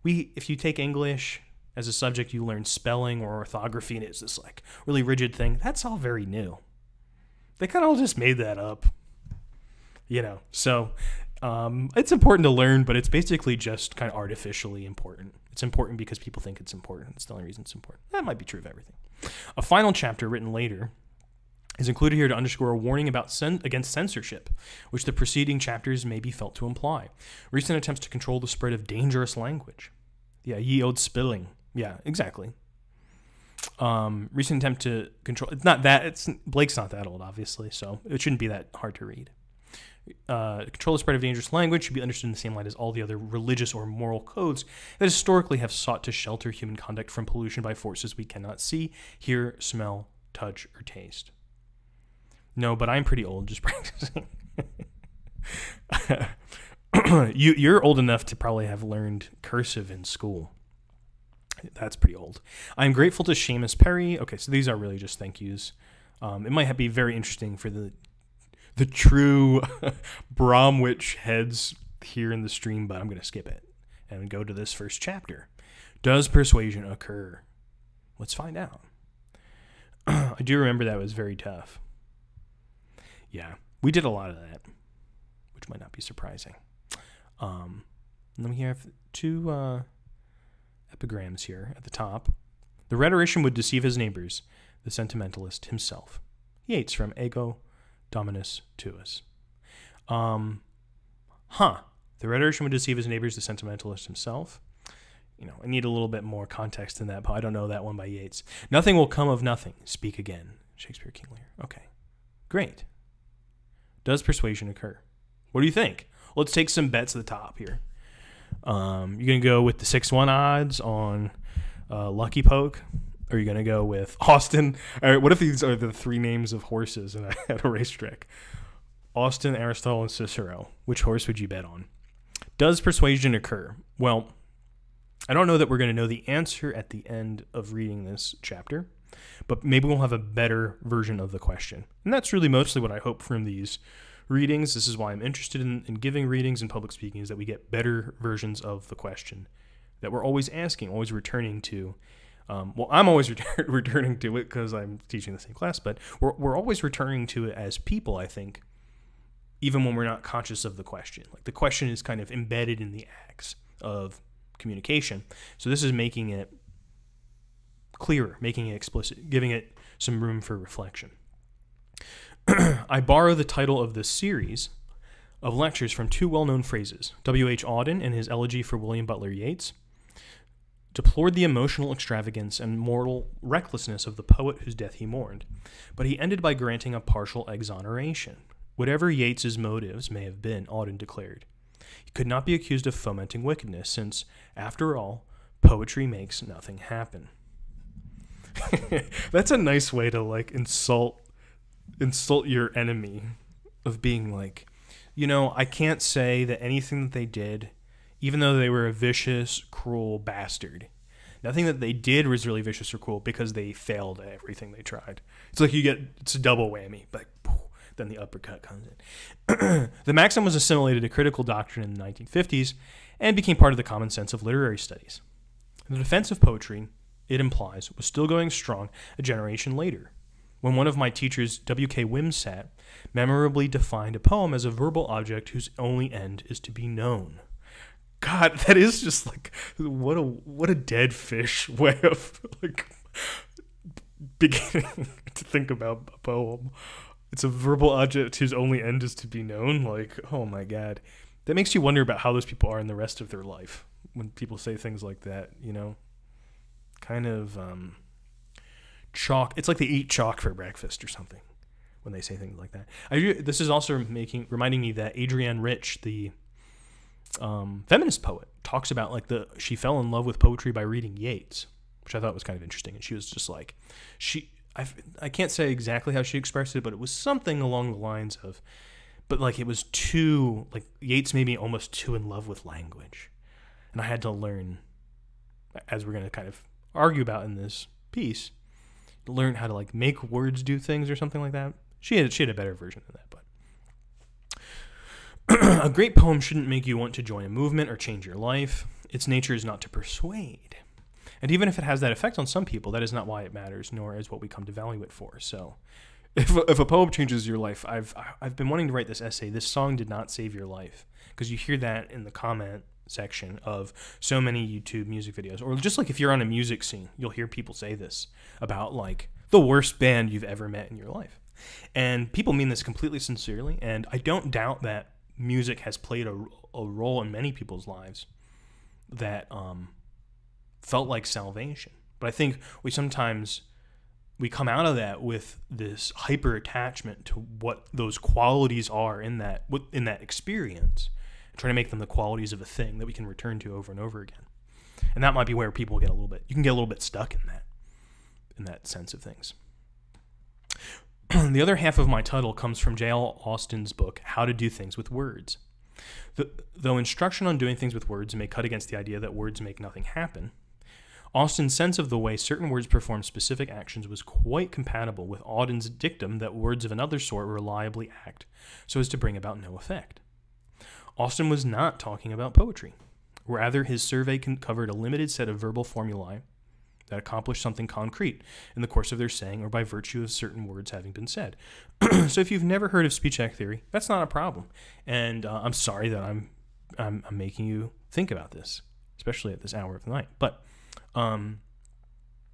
We, if you take English as a subject, you learn spelling or orthography, and it's this like really rigid thing. That's all very new. They kind of just made that up, you know. So um, it's important to learn, but it's basically just kind of artificially important. It's important because people think it's important. It's the only reason it's important. That might be true of everything. A final chapter written later is included here to underscore a warning about against censorship, which the preceding chapters may be felt to imply. Recent attempts to control the spread of dangerous language. Yeah, ye old spilling. Yeah, exactly. Um, recent attempt to control. It's not that. It's Blake's not that old, obviously, so it shouldn't be that hard to read uh, control the spread of dangerous language should be understood in the same light as all the other religious or moral codes that historically have sought to shelter human conduct from pollution by forces we cannot see, hear, smell, touch, or taste. No, but I'm pretty old, just practicing. you, you're old enough to probably have learned cursive in school. That's pretty old. I'm grateful to Seamus Perry. Okay, so these are really just thank yous. Um, it might be very interesting for the the true Bromwich heads here in the stream, but I'm going to skip it and go to this first chapter. Does persuasion occur? Let's find out. I do remember that was very tough. Yeah, we did a lot of that, which might not be surprising. Um, let me have two uh, epigrams here at the top. The rhetorician would deceive his neighbors, the sentimentalist himself. Yeats from Ego Dominus Tuus. Um, huh. The rhetorician would deceive his neighbors, the sentimentalist himself. You know, I need a little bit more context than that, but I don't know that one by Yeats. Nothing will come of nothing. Speak again. Shakespeare King Lear. Okay. Great. Does persuasion occur? What do you think? Let's take some bets at the top here. Um, you're going to go with the 6 1 odds on uh, Lucky Poke are you going to go with Austin? Or what if these are the three names of horses a, at a racetrack? Austin, Aristotle, and Cicero. Which horse would you bet on? Does persuasion occur? Well, I don't know that we're going to know the answer at the end of reading this chapter, but maybe we'll have a better version of the question. And that's really mostly what I hope from these readings. This is why I'm interested in, in giving readings and public speaking, is that we get better versions of the question that we're always asking, always returning to um, well, I'm always return, returning to it because I'm teaching the same class, but we're, we're always returning to it as people, I think, even when we're not conscious of the question. Like the question is kind of embedded in the acts of communication. So this is making it clearer, making it explicit, giving it some room for reflection. I borrow the title of this series of lectures from two well known phrases W.H. Auden in his elegy for William Butler Yeats deplored the emotional extravagance and mortal recklessness of the poet whose death he mourned, but he ended by granting a partial exoneration. Whatever Yeats's motives may have been, Auden declared, he could not be accused of fomenting wickedness, since, after all, poetry makes nothing happen. That's a nice way to like insult insult your enemy of being like, you know, I can't say that anything that they did even though they were a vicious, cruel bastard. Nothing that they did was really vicious or cruel because they failed at everything they tried. It's like you get it's a double whammy, but then the uppercut comes in. the maxim was assimilated to critical doctrine in the 1950s and became part of the common sense of literary studies. The defense of poetry, it implies, was still going strong a generation later, when one of my teachers, W.K. Wimsatt, memorably defined a poem as a verbal object whose only end is to be known. God, that is just like what a what a dead fish way of like beginning to think about a poem. It's a verbal object whose only end is to be known. Like, oh my god, that makes you wonder about how those people are in the rest of their life when people say things like that. You know, kind of um, chalk. It's like they eat chalk for breakfast or something when they say things like that. I this is also making reminding me that Adrienne Rich, the um, feminist poet, talks about like the she fell in love with poetry by reading Yeats, which I thought was kind of interesting. And she was just like, she I I can't say exactly how she expressed it, but it was something along the lines of, but like it was too like Yeats made me almost too in love with language, and I had to learn, as we're gonna kind of argue about in this piece, learn how to like make words do things or something like that. She had she had a better version of that, but a great poem shouldn't make you want to join a movement or change your life. Its nature is not to persuade. And even if it has that effect on some people, that is not why it matters, nor is what we come to value it for. So, if, if a poem changes your life, I've I've been wanting to write this essay. This song did not save your life because you hear that in the comment section of so many YouTube music videos, or just like if you're on a music scene, you'll hear people say this about like the worst band you've ever met in your life, and people mean this completely sincerely. And I don't doubt that music has played a, a role in many people's lives that um, felt like salvation. But I think we sometimes we come out of that with this hyper attachment to what those qualities are in that in that experience, trying to make them the qualities of a thing that we can return to over and over again. And that might be where people get a little bit you can get a little bit stuck in that in that sense of things. the other half of my title comes from J.L. Austin's book, How to Do Things with Words. The, though instruction on doing things with words may cut against the idea that words make nothing happen, Austin's sense of the way certain words perform specific actions was quite compatible with Auden's dictum that words of another sort reliably act so as to bring about no effect. Austin was not talking about poetry. Rather, his survey covered a limited set of verbal formulae that accomplish something concrete in the course of their saying or by virtue of certain words having been said. so if you've never heard of speech act theory, that's not a problem. And uh, I'm sorry that I'm, I'm, I'm making you think about this, especially at this hour of the night. But um,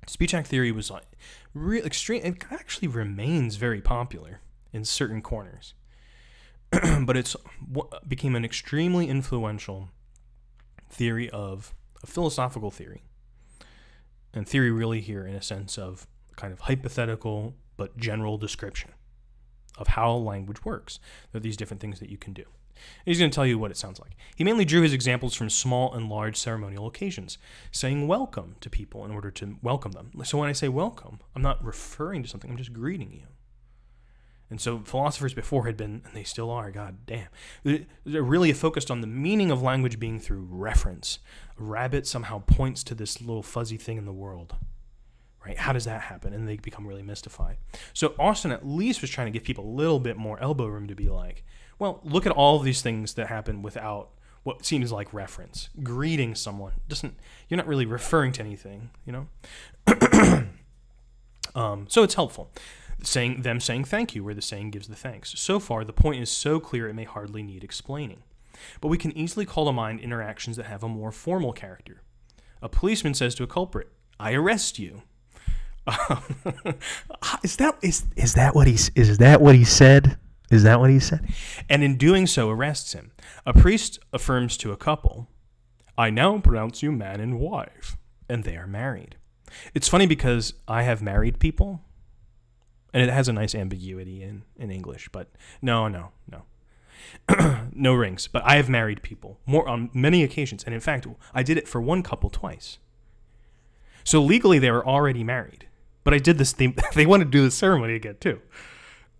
speech act theory was like real extreme. It actually remains very popular in certain corners, but it's became an extremely influential theory of a philosophical theory and theory really here in a sense of kind of hypothetical but general description of how language works. There are these different things that you can do. And he's going to tell you what it sounds like. He mainly drew his examples from small and large ceremonial occasions, saying welcome to people in order to welcome them. So when I say welcome, I'm not referring to something, I'm just greeting you. And so philosophers before had been, and they still are, god damn, they're really focused on the meaning of language being through reference. A rabbit somehow points to this little fuzzy thing in the world. Right? How does that happen? And they become really mystified. So Austin at least was trying to give people a little bit more elbow room to be like, well, look at all of these things that happen without what seems like reference. Greeting someone doesn't you're not really referring to anything, you know? um, so it's helpful saying them saying thank you where the saying gives the thanks. So far, the point is so clear it may hardly need explaining. But we can easily call to mind interactions that have a more formal character. A policeman says to a culprit, "I arrest you." is that is is that what he is that what he said? Is that what he said? And in doing so, arrests him. A priest affirms to a couple, "I now pronounce you man and wife," and they are married. It's funny because I have married people and it has a nice ambiguity in in English. But no, no, no. no rings, but I have married people more on many occasions, and in fact, I did it for one couple twice. So legally, they were already married, but I did this. They they wanted to do the ceremony again too,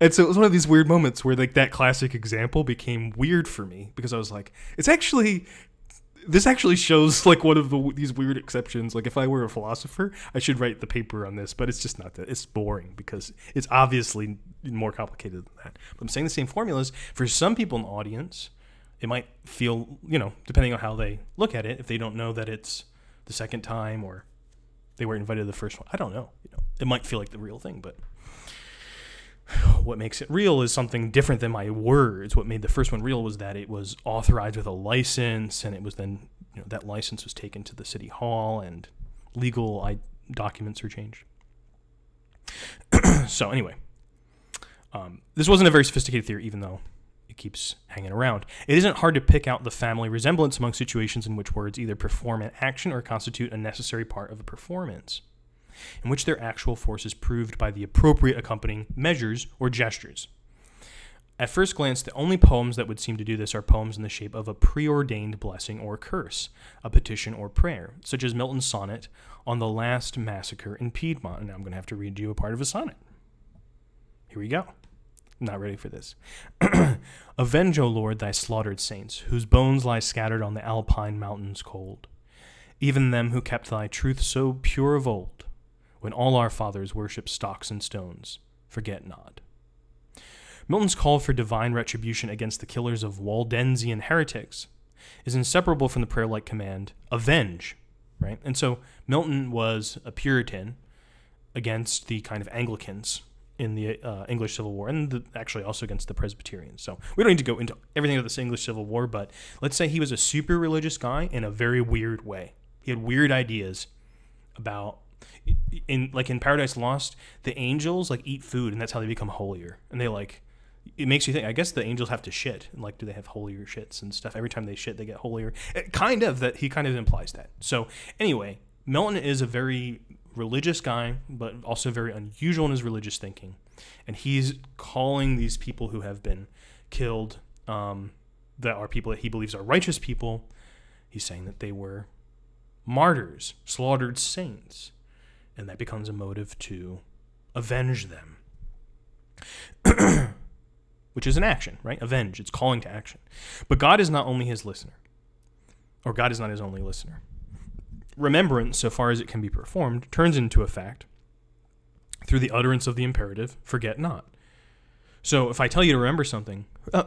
and so it was one of these weird moments where like that classic example became weird for me because I was like, it's actually this actually shows like one of the, these weird exceptions. Like if I were a philosopher, I should write the paper on this, but it's just not that. It's boring because it's obviously more complicated than that. But I'm saying the same formulas for some people in the audience. It might feel, you know, depending on how they look at it, if they don't know that it's the second time or they were invited to the first one. I don't know. You know, it might feel like the real thing, but what makes it real is something different than my words. What made the first one real was that it was authorized with a license, and it was then you know that license was taken to the city hall, and legal I, documents were changed. so anyway, um, this wasn't a very sophisticated theory, even though it keeps hanging around. It isn't hard to pick out the family resemblance among situations in which words either perform an action or constitute a necessary part of a performance in which their actual force is proved by the appropriate accompanying measures or gestures. At first glance, the only poems that would seem to do this are poems in the shape of a preordained blessing or curse, a petition or prayer, such as Milton's sonnet on the last massacre in Piedmont. And I'm going to have to read you a part of a sonnet. Here we go. Not ready for this. Avenge, O Lord, thy slaughtered saints, whose bones lie scattered on the Alpine mountains cold. Even them who kept thy truth so pure of old, when all our fathers worship stocks and stones, forget not. Milton's call for divine retribution against the killers of Waldensian heretics is inseparable from the prayer like command, avenge, right? And so Milton was a Puritan against the kind of Anglicans in the uh, English Civil War, and the, actually also against the Presbyterians. So we don't need to go into everything of this English Civil War, but let's say he was a super religious guy in a very weird way. He had weird ideas about in like in Paradise Lost, the angels like eat food, and that's how they become holier, and they like it makes you think. I guess the angels have to shit, and like, do they have holier shits and stuff? Every time they shit, they get holier. It, kind of that he kind of implies that. So anyway, Milton is a very religious guy, but also very unusual in his religious thinking, and he's calling these people who have been killed, um, that are people that he believes are righteous people. He's saying that they were martyrs, slaughtered saints, and that becomes a motive to avenge them which is an action, right? Avenge. It's calling to action. But God is not only his listener, or God is not his only listener. Remembrance, so far as it can be performed, turns into a fact through the utterance of the imperative, forget not. So if I tell you to remember something, uh,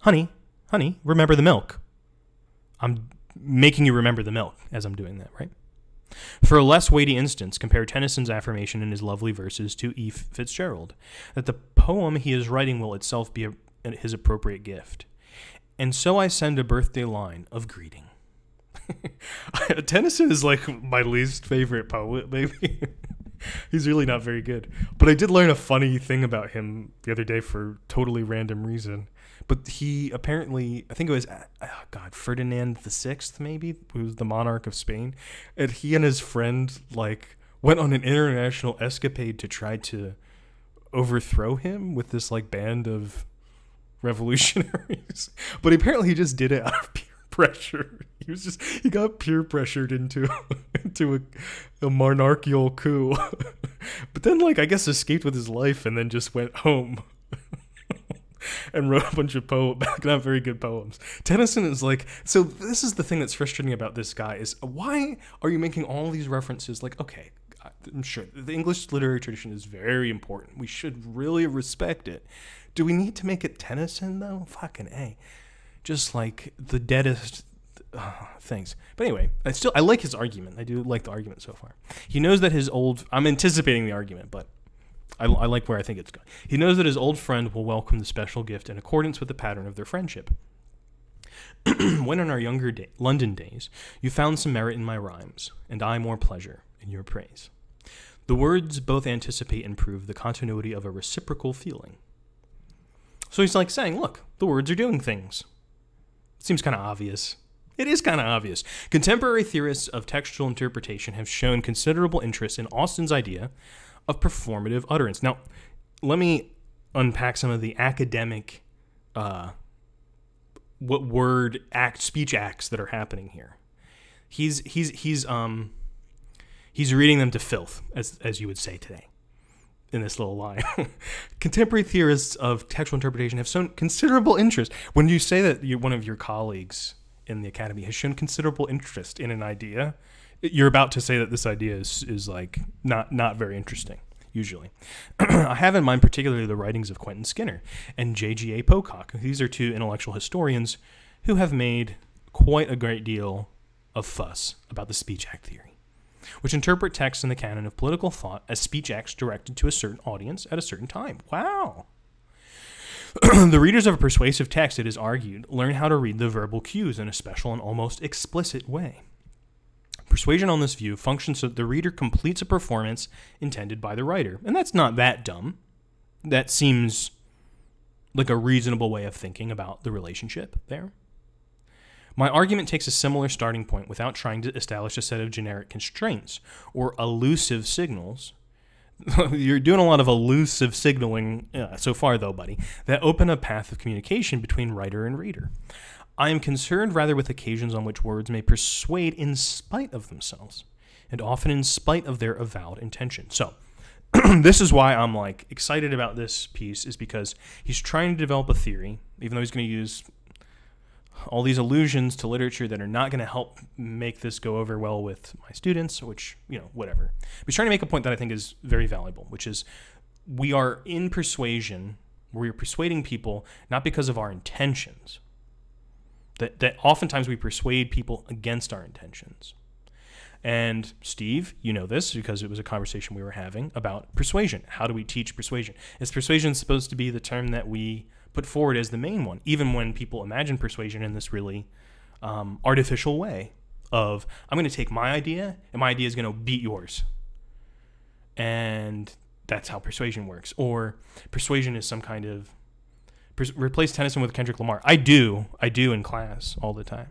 honey, honey, remember the milk. I'm making you remember the milk as I'm doing that, right? For a less weighty instance, compare Tennyson's affirmation in his lovely verses to E. Fitzgerald that the poem he is writing will itself be a, his appropriate gift. And so I send a birthday line of greeting. Tennyson is like my least favorite poet, maybe. He's really not very good. But I did learn a funny thing about him the other day for totally random reason. But he apparently, I think it was, uh, oh God, Ferdinand the Sixth, maybe, who was the monarch of Spain, and he and his friend like went on an international escapade to try to overthrow him with this like band of revolutionaries. but apparently, he just did it out of peer pressure. He was just he got peer pressured into into a, a monarchical coup. but then, like, I guess escaped with his life and then just went home. and wrote a bunch of poems, not very good poems. Tennyson is like, so this is the thing that's frustrating about this guy is why are you making all these references? Like, okay, I'm sure the English literary tradition is very important. We should really respect it. Do we need to make it Tennyson though? Fucking a, just like the deadest uh, things. But anyway, I still I like his argument. I do like the argument so far. He knows that his old. I'm anticipating the argument, but I, I like where I think it's going. He knows that his old friend will welcome the special gift in accordance with the pattern of their friendship. when in our younger day, London days you found some merit in my rhymes, and I more pleasure in your praise. The words both anticipate and prove the continuity of a reciprocal feeling. So he's like saying, look, the words are doing things. Seems kind of obvious. It is kind of obvious. Contemporary theorists of textual interpretation have shown considerable interest in Austin's idea of performative utterance. Now, let me unpack some of the academic uh, what word act speech acts that are happening here. He's he's he's um he's reading them to filth, as as you would say today in this little line. Contemporary theorists of textual interpretation have shown considerable interest. When you say that you, one of your colleagues in the academy has shown considerable interest in an idea, you're about to say that this idea is is like not not very interesting. Usually, I have in mind particularly the writings of Quentin Skinner and J.G.A. Pocock. These are two intellectual historians who have made quite a great deal of fuss about the speech act theory, which interpret texts in the canon of political thought as speech acts directed to a certain audience at a certain time. Wow. the readers of a persuasive text, it is argued, learn how to read the verbal cues in a special and almost explicit way. Persuasion on this view functions so that the reader completes a performance intended by the writer. And that's not that dumb. That seems like a reasonable way of thinking about the relationship there. My argument takes a similar starting point without trying to establish a set of generic constraints or elusive signals you're doing a lot of elusive signaling uh, so far, though, buddy, that open a path of communication between writer and reader. I am concerned rather with occasions on which words may persuade in spite of themselves, and often in spite of their avowed intention. So, this is why I'm like excited about this piece, is because he's trying to develop a theory, even though he's going to use all these allusions to literature that are not going to help make this go over well with my students, which, you know, whatever. But he's trying to make a point that I think is very valuable, which is we are in persuasion, we are persuading people not because of our intentions. That, that oftentimes we persuade people against our intentions. And Steve, you know this because it was a conversation we were having about persuasion. How do we teach persuasion? Is persuasion supposed to be the term that we put forward as the main one, even when people imagine persuasion in this really um, artificial way of I'm going to take my idea and my idea is going to beat yours, and that's how persuasion works. Or persuasion is some kind of replace Tennyson with Kendrick Lamar. I do, I do in class all the time.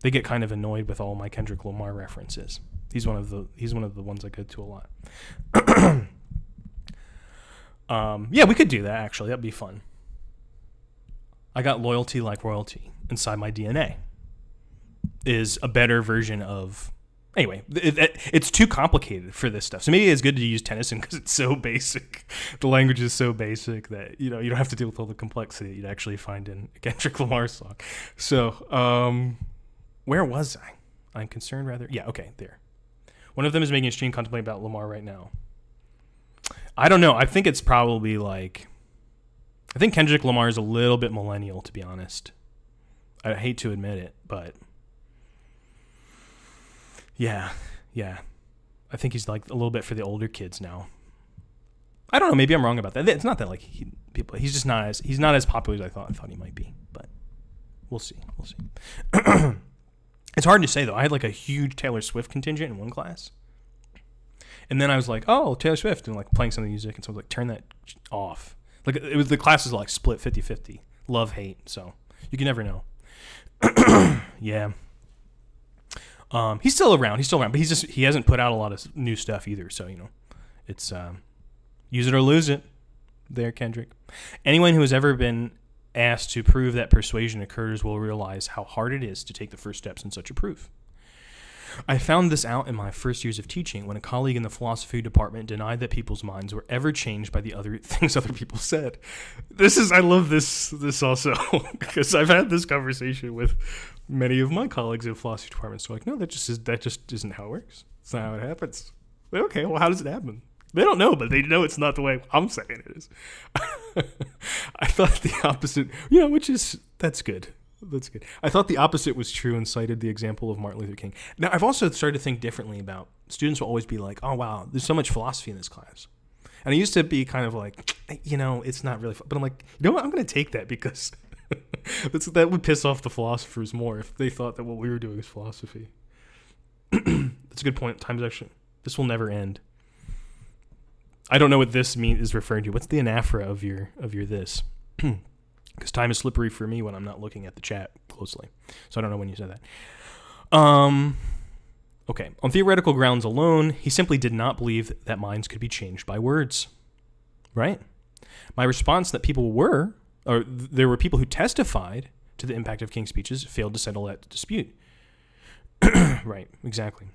They get kind of annoyed with all my Kendrick Lamar references. He's one of the he's one of the ones I go to a lot. um, yeah, we could do that actually. That'd be fun. I got loyalty like royalty inside my DNA. Is a better version of. Anyway, it, it, it's too complicated for this stuff. So maybe it's good to use Tennyson because it's so basic. The language is so basic that you know you don't have to deal with all the complexity you'd actually find in Kendrick Lamar song. So, um, where was I? I'm concerned rather. Yeah, okay, there. One of them is making a stream contemplating about Lamar right now. I don't know. I think it's probably like I think Kendrick Lamar is a little bit millennial, to be honest. I hate to admit it, but yeah, yeah. I think he's like a little bit for the older kids now. I don't know. Maybe I'm wrong about that. It's not that like he, people. He's just not as he's not as popular as I thought. I thought he might be, but we'll see. We'll see. it's hard to say though. I had like a huge Taylor Swift contingent in one class, and then I was like, "Oh, Taylor Swift," and like playing some of the music, and so I was like, "Turn that off." Like it was the class classes like split 50-50. Love hate. So you can never know. yeah. Um, he's still around. He's still around, but he's just he hasn't put out a lot of new stuff either. So you know, it's um, use it or lose it. There, Kendrick. Anyone who has ever been asked to prove that persuasion occurs will realize how hard it is to take the first steps in such a proof. I found this out in my first years of teaching when a colleague in the philosophy department denied that people's minds were ever changed by the other things other people said. This is I love this this also because I've had this conversation with many of my colleagues in philosophy departments. They're like, no, that just is that just isn't how it works. It's not how it happens. Okay, well, how does it happen? They don't know, but they know it's not the way I'm saying it is. I thought the opposite, you know, which is that's good. That's good. I thought the opposite was true and cited the example of Martin Luther King. Now, I've also started to think differently about students will always be like, oh, wow, there's so much philosophy in this class. And I used to be kind of like, you know, it's not really, but I'm like, you know what? I'm going to take that because that would piss off the philosophers more if they thought that what we were doing is philosophy. That's a good point. Time's actually, this will never end. I don't know what this mean is referring to. What's the anaphora of your of your this? because time is slippery for me when I'm not looking at the chat closely. So I don't know when you said that. Um, okay. On theoretical grounds alone, he simply did not believe that minds could be changed by words. Right? My response that people were, or there were people who testified to the impact of King's speeches, failed to settle that dispute. right, exactly.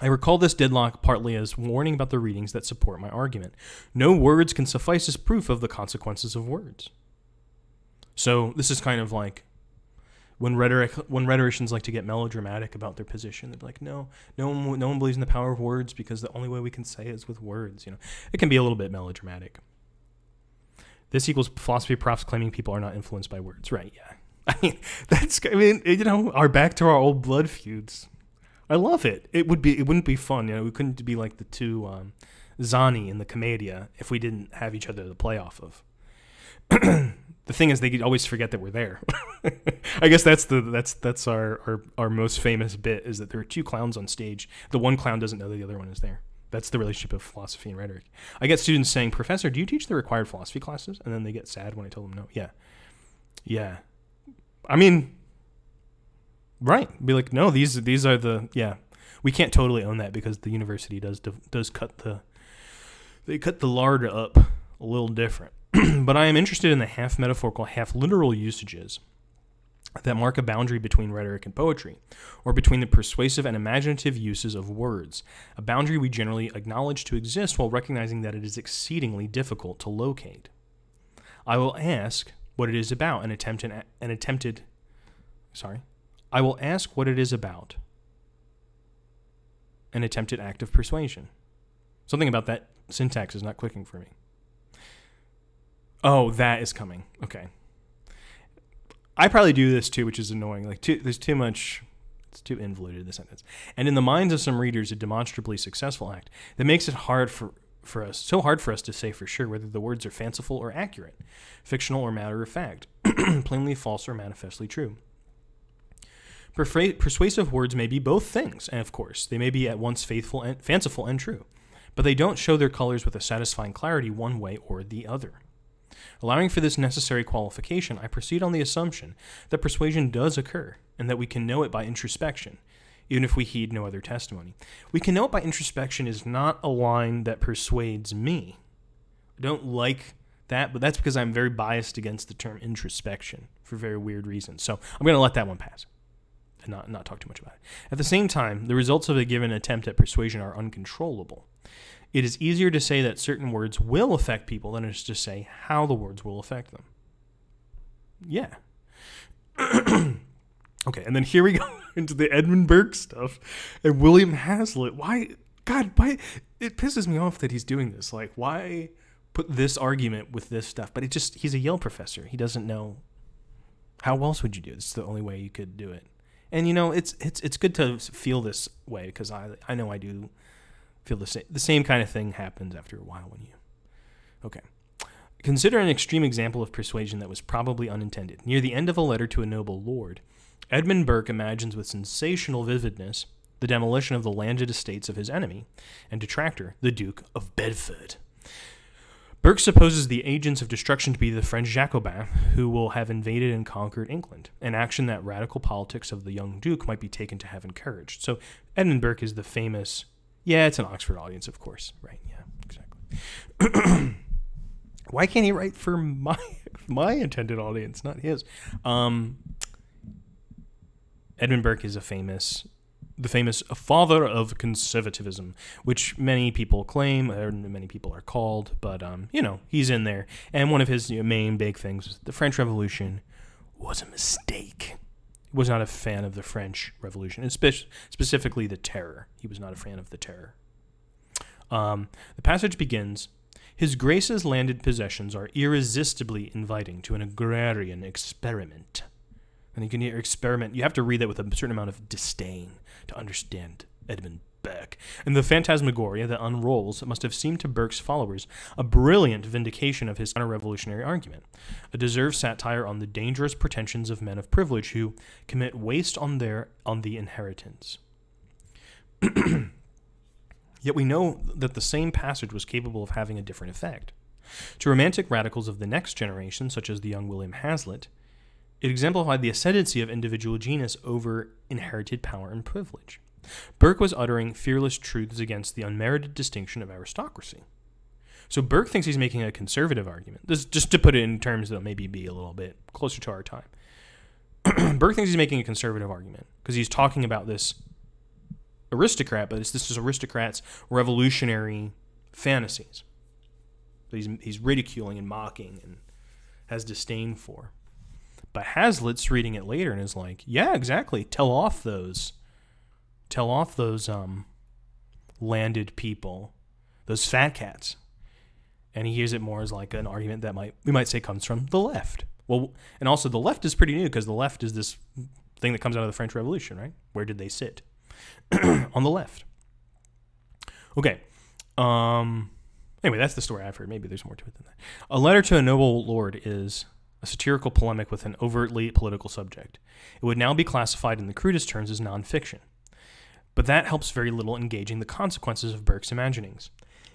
I recall this deadlock partly as warning about the readings that support my argument. No words can suffice as proof of the consequences of words. So this is kind of like when rhetoric when rhetoricians like to get melodramatic about their position, they're like, no, no one, no one believes in the power of words because the only way we can say it is with words. You know, it can be a little bit melodramatic. This equals philosophy profs claiming people are not influenced by words, right? Yeah, I mean that's I mean you know our back to our old blood feuds. I love it. It would be it wouldn't be fun. You know, we couldn't be like the two um, Zanni in the Commedia if we didn't have each other to play off of. the thing is they always forget that we're there. I guess that's the that's that's our, our our most famous bit is that there are two clowns on stage. The one clown doesn't know that the other one is there. That's the relationship of philosophy and rhetoric. I get students saying, "Professor, do you teach the required philosophy classes?" And then they get sad when I tell them no. Yeah, yeah. I mean, right? Be like, no, these these are the yeah. We can't totally own that because the university does does cut the they cut the lard up a little different. but I am interested in the half metaphorical, half literal usages that mark a boundary between rhetoric and poetry, or between the persuasive and imaginative uses of words, a boundary we generally acknowledge to exist while recognizing that it is exceedingly difficult to locate. I will ask what it is about and attempt an, an attempted sorry. I will ask what it is about an attempted act of persuasion. Something about that syntax is not clicking for me. Oh, that is coming. Okay. I probably do this too, which is annoying. Like, too, there's too much. It's too involuted the sentence. And in the minds of some readers, a demonstrably successful act that makes it hard for for us, so hard for us to say for sure whether the words are fanciful or accurate, fictional or matter of fact, plainly false or manifestly true. persuasive words may be both things, and of course, they may be at once faithful and fanciful and true, but they don't show their colors with a satisfying clarity one way or the other. Allowing for this necessary qualification, I proceed on the assumption that persuasion does occur and that we can know it by introspection, even if we heed no other testimony. We can know it by introspection is not a line that persuades me. I don't like that, but that's because I'm very biased against the term introspection for very weird reasons. So I'm going to let that one pass and not, not talk too much about it. At the same time, the results of a given attempt at persuasion are uncontrollable. It is easier to say that certain words will affect people than it is to say how the words will affect them. Yeah. okay, and then here we go into the Edmund Burke stuff and William Hazlitt. Why, God, why? It pisses me off that he's doing this. Like, why put this argument with this stuff? But it just, he's a Yale professor. He doesn't know. How else would you do it? It's the only way you could do it. And you know, it's it's it's good to feel this way because I I know I do feel the same. The same kind of thing happens after a while when you. Okay. Consider an extreme example of persuasion that was probably unintended. Near the end of a letter to a noble lord, Edmund Burke imagines with sensational vividness the demolition of the landed estates of his enemy and detractor, the Duke of Bedford. Burke supposes the agents of destruction to be the French Jacobins who will have invaded and conquered England, an action that radical politics of the young Duke might be taken to have encouraged. So Edmund Burke is the famous yeah, it's an Oxford audience, of course. Right. Yeah, exactly. Why can't he write for my my intended audience, not his? Um, Edmund Burke is a famous the famous father of conservatism, which many people claim, or many people are called, but um, you know, he's in there. And one of his you know, main big things was the French Revolution was a mistake was not a fan of the French Revolution, and spe- specifically the Terror. He was not a fan of the Terror. Um, the passage begins His Grace's landed possessions are irresistibly inviting to an agrarian experiment. And you can hear experiment. You have to read that with a certain amount of disdain to understand Edmund Burke. And the phantasmagoria that unrolls must have seemed to Burke's followers a brilliant vindication of his counter revolutionary argument, a deserved satire on the dangerous pretensions of men of privilege who commit waste on their on the inheritance. Yet we know that the same passage was capable of having a different effect. To romantic radicals of the next generation, such as the young William Hazlitt, it exemplified the ascendancy of individual genius over inherited power and privilege. Burke was uttering fearless truths against the unmerited distinction of aristocracy. So Burke thinks he's making a conservative argument. This just to put it in terms that maybe be a little bit closer to our time. Burke thinks he's making a conservative argument because he's talking about this aristocrat, but it's this is aristocrat's revolutionary fantasies. He's he's ridiculing and mocking and has disdain for. But Hazlitt's reading it later and is like, yeah, exactly. Tell off those tell off those um, landed people, those fat cats. And he hears it more as like an argument that might we might say comes from the left. Well, and also the left is pretty new because the left is this thing that comes out of the French Revolution, right? Where did they sit? On the left. Okay. Um, anyway, that's the story I've heard. Maybe there's more to it than that. A letter to a noble lord is a satirical polemic with an overtly political subject. It would now be classified in the crudest terms as nonfiction but that helps very little in gauging the consequences of Burke's imaginings.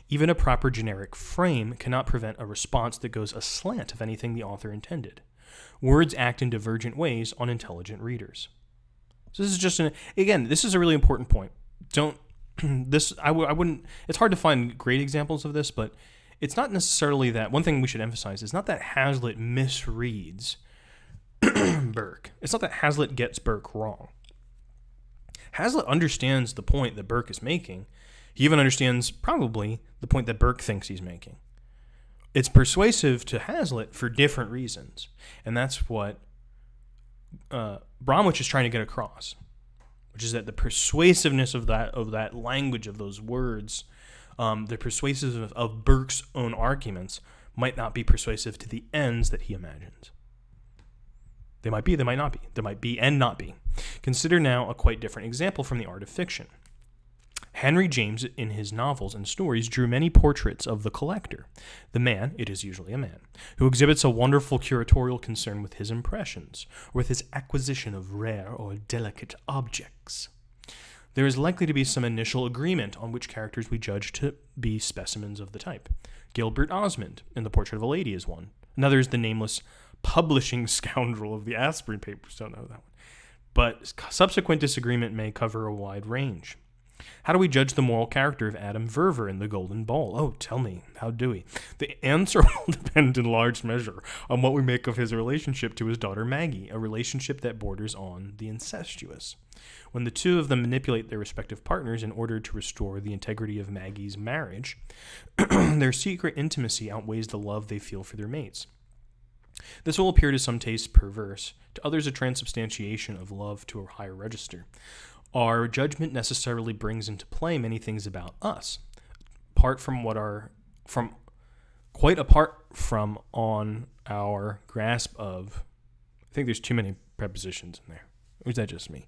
Even a proper generic frame cannot prevent a response that goes aslant of anything the author intended. Words act in divergent ways on intelligent readers. So this is just an again, this is a really important point. Don't this I w- I wouldn't. It's hard to find great examples of this, but it's not necessarily that. One thing we should emphasize is not that Hazlitt misreads Burke. It's not that Hazlitt gets Burke wrong. Hazlitt understands the point that Burke is making. He even understands probably the point that Burke thinks he's making. It's persuasive to Hazlitt for different reasons, and that's what uh, Bromwich is trying to get across, which is that the persuasiveness of that of that language of those words, um, the persuasiveness of Burke's own arguments might not be persuasive to the ends that he imagines. They might be, they might not be. There might be and not be. Consider now a quite different example from the art of fiction. Henry James, in his novels and stories, drew many portraits of the collector, the man, it is usually a man, who exhibits a wonderful curatorial concern with his impressions, or with his acquisition of rare or delicate objects. There is likely to be some initial agreement on which characters we judge to be specimens of the type. Gilbert Osmond, in The Portrait of a Lady, is one. Another is the nameless publishing scoundrel of the Aspern Papers. Don't know that one. But subsequent disagreement may cover a wide range. How do we judge the moral character of Adam Verver in The Golden Bowl? Oh, tell me, how do we? The answer will depend in large measure on what we make of his relationship to his daughter Maggie, a relationship that borders on the incestuous. When the two of them manipulate their respective partners in order to restore the integrity of Maggie's marriage, their secret intimacy outweighs the love they feel for their mates. This will appear to some tastes perverse, to others a transubstantiation of love to a higher register. Our judgment necessarily brings into play many things about us, apart from what our from quite apart from on our grasp of I think there's too many prepositions in there. Or is that just me?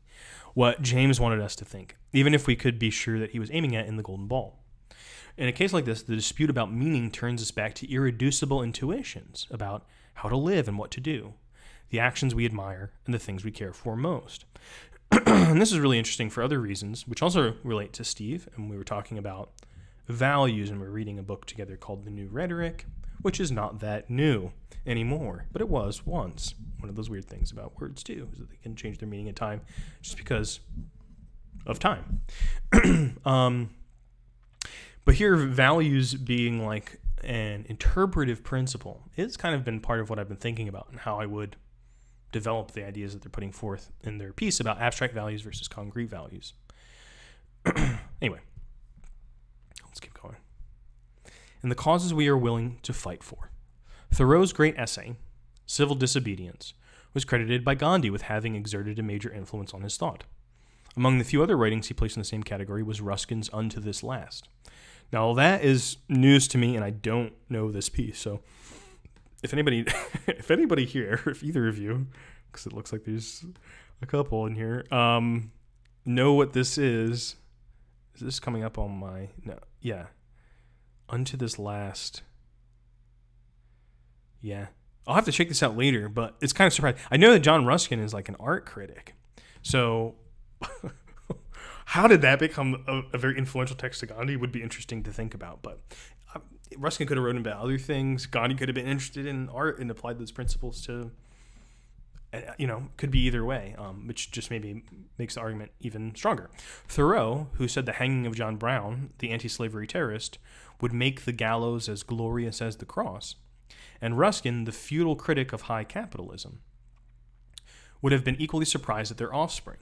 What James wanted us to think, even if we could be sure that he was aiming at in the golden bowl. In a case like this, the dispute about meaning turns us back to irreducible intuitions about how to live and what to do, the actions we admire, and the things we care for most. and this is really interesting for other reasons, which also relate to Steve. And we were talking about values, and we are reading a book together called The New Rhetoric, which is not that new anymore, but it was once. One of those weird things about words, too, is that they can change their meaning in time just because of time. um, but here, values being like an interpretive principle is kind of been part of what I've been thinking about and how I would develop the ideas that they're putting forth in their piece about abstract values versus concrete values. anyway, let's keep going. And the causes we are willing to fight for. Thoreau's great essay, Civil Disobedience, was credited by Gandhi with having exerted a major influence on his thought. Among the few other writings he placed in the same category was Ruskin's Unto This Last. Now, that is news to me, and I don't know this piece, so if anybody if anybody here, if either of you, because it looks like there's a couple in here, um, know what this is. Is this coming up on my no? Yeah. Unto this last. Yeah. I'll have to check this out later, but it's kind of surprising. I know that John Ruskin is like an art critic. So how did that become a, a, very influential text to Gandhi would be interesting to think about. But Ruskin could have written about other things. Gandhi could have been interested in art and applied those principles to, uh, you know, could be either way, um, which just maybe makes the argument even stronger. Thoreau, who said the hanging of John Brown, the anti slavery terrorist, would make the gallows as glorious as the cross, and Ruskin, the feudal critic of high capitalism, would have been equally surprised at their offspring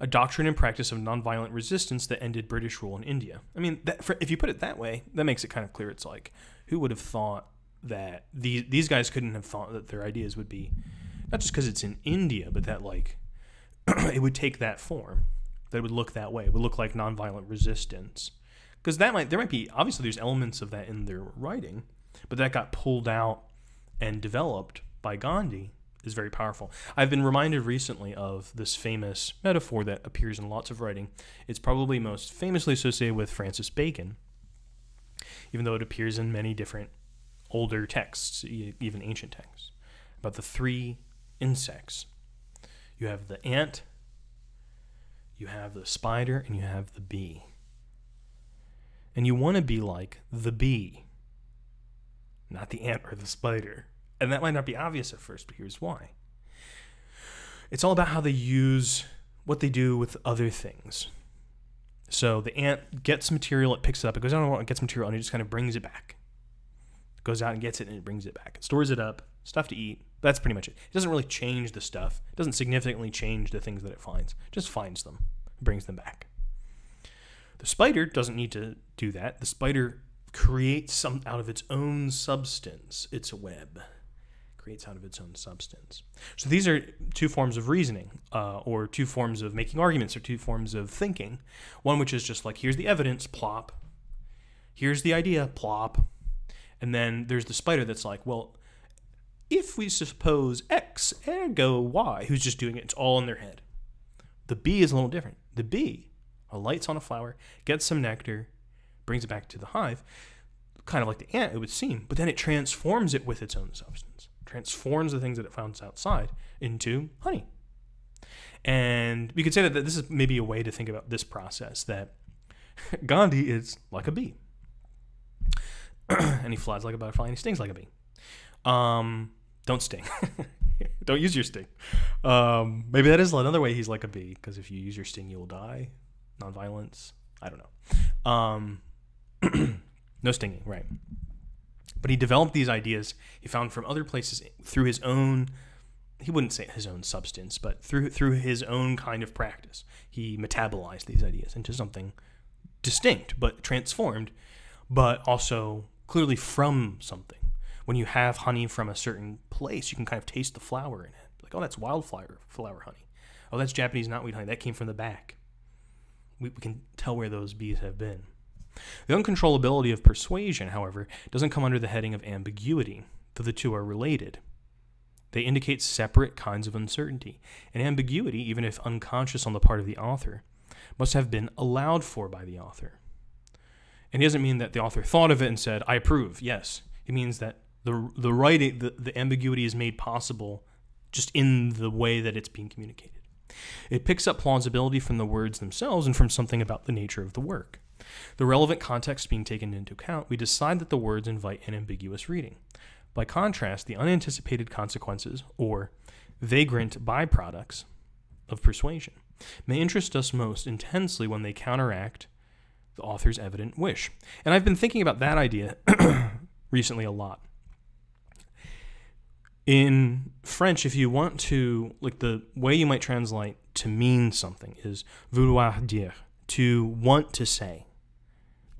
a doctrine and practice of nonviolent resistance that ended British rule in India. I mean, that, for, if you put it that way, that makes it kind of clear. It's like, who would have thought that these these guys couldn't have thought that their ideas would be not just because it's in India, but that like it would take that form, that it would look that way, it would look like nonviolent resistance. Because that might there might be obviously there's elements of that in their writing, but that got pulled out and developed by Gandhi is very powerful. I've been reminded recently of this famous metaphor that appears in lots of writing. It's probably most famously associated with Francis Bacon, even though it appears in many different older texts, even ancient texts, about the three insects. You have the ant, you have the spider, and you have the bee. And you want to be like the bee, not the ant or the spider. And that might not be obvious at first, but here's why. It's all about how they use what they do with other things. So the ant gets material, it picks it up, it goes out and gets material, and it just kind of brings it back. It goes out and gets it, and it brings it back. It stores it up, stuff to eat. That's pretty much it. It doesn't really change the stuff. It doesn't significantly change the things that it finds. It just finds them, brings them back. The spider doesn't need to do that. The spider creates some out of its own substance, its a web creates out of its own substance. So these are two forms of reasoning, uh, or two forms of making arguments, or two forms of thinking. One which is just like, here's the evidence, plop. Here's the idea, plop. And then there's the spider that's like, well, if we suppose X, ergo Y, who's just doing it, it's all in their head. The bee is a little different. The bee alights on a flower, gets some nectar, brings it back to the hive, kind of like the ant, it would seem, but then it transforms it with its own substance transforms the things that it finds outside into honey. And we could say that, this is maybe a way to think about this process that Gandhi is like a bee. and he flies like a butterfly and he stings like a bee. Um, don't sting. don't use your sting. Um, maybe that is another way he's like a bee, because if you use your sting, you will die. Nonviolence. I don't know. Um, no stinging, right. But he developed these ideas he found from other places through his own he wouldn't say his own substance, but through through his own kind of practice. He metabolized these ideas into something distinct but transformed, but also clearly from something. When you have honey from a certain place, you can kind of taste the flower in it. Like, oh, that's wildflower flower honey. Oh, that's Japanese knotweed honey. That came from the back. We, we can tell where those bees have been. The uncontrollability of persuasion, however, doesn't come under the heading of ambiguity, though the two are related. They indicate separate kinds of uncertainty, and ambiguity, even if unconscious on the part of the author, must have been allowed for by the author. And he doesn't mean that the author thought of it and said, I approve, yes. It means that the, the writing, the, the ambiguity is made possible just in the way that it's being communicated. It picks up plausibility from the words themselves and from something about the nature of the work. The relevant context being taken into account, we decide that the words invite an ambiguous reading. By contrast, the unanticipated consequences, or vagrant byproducts, of persuasion may interest us most intensely when they counteract the author's evident wish. And I've been thinking about that idea recently a lot. In French, if you want to, like the way you might translate to mean something is vouloir dire, to want to say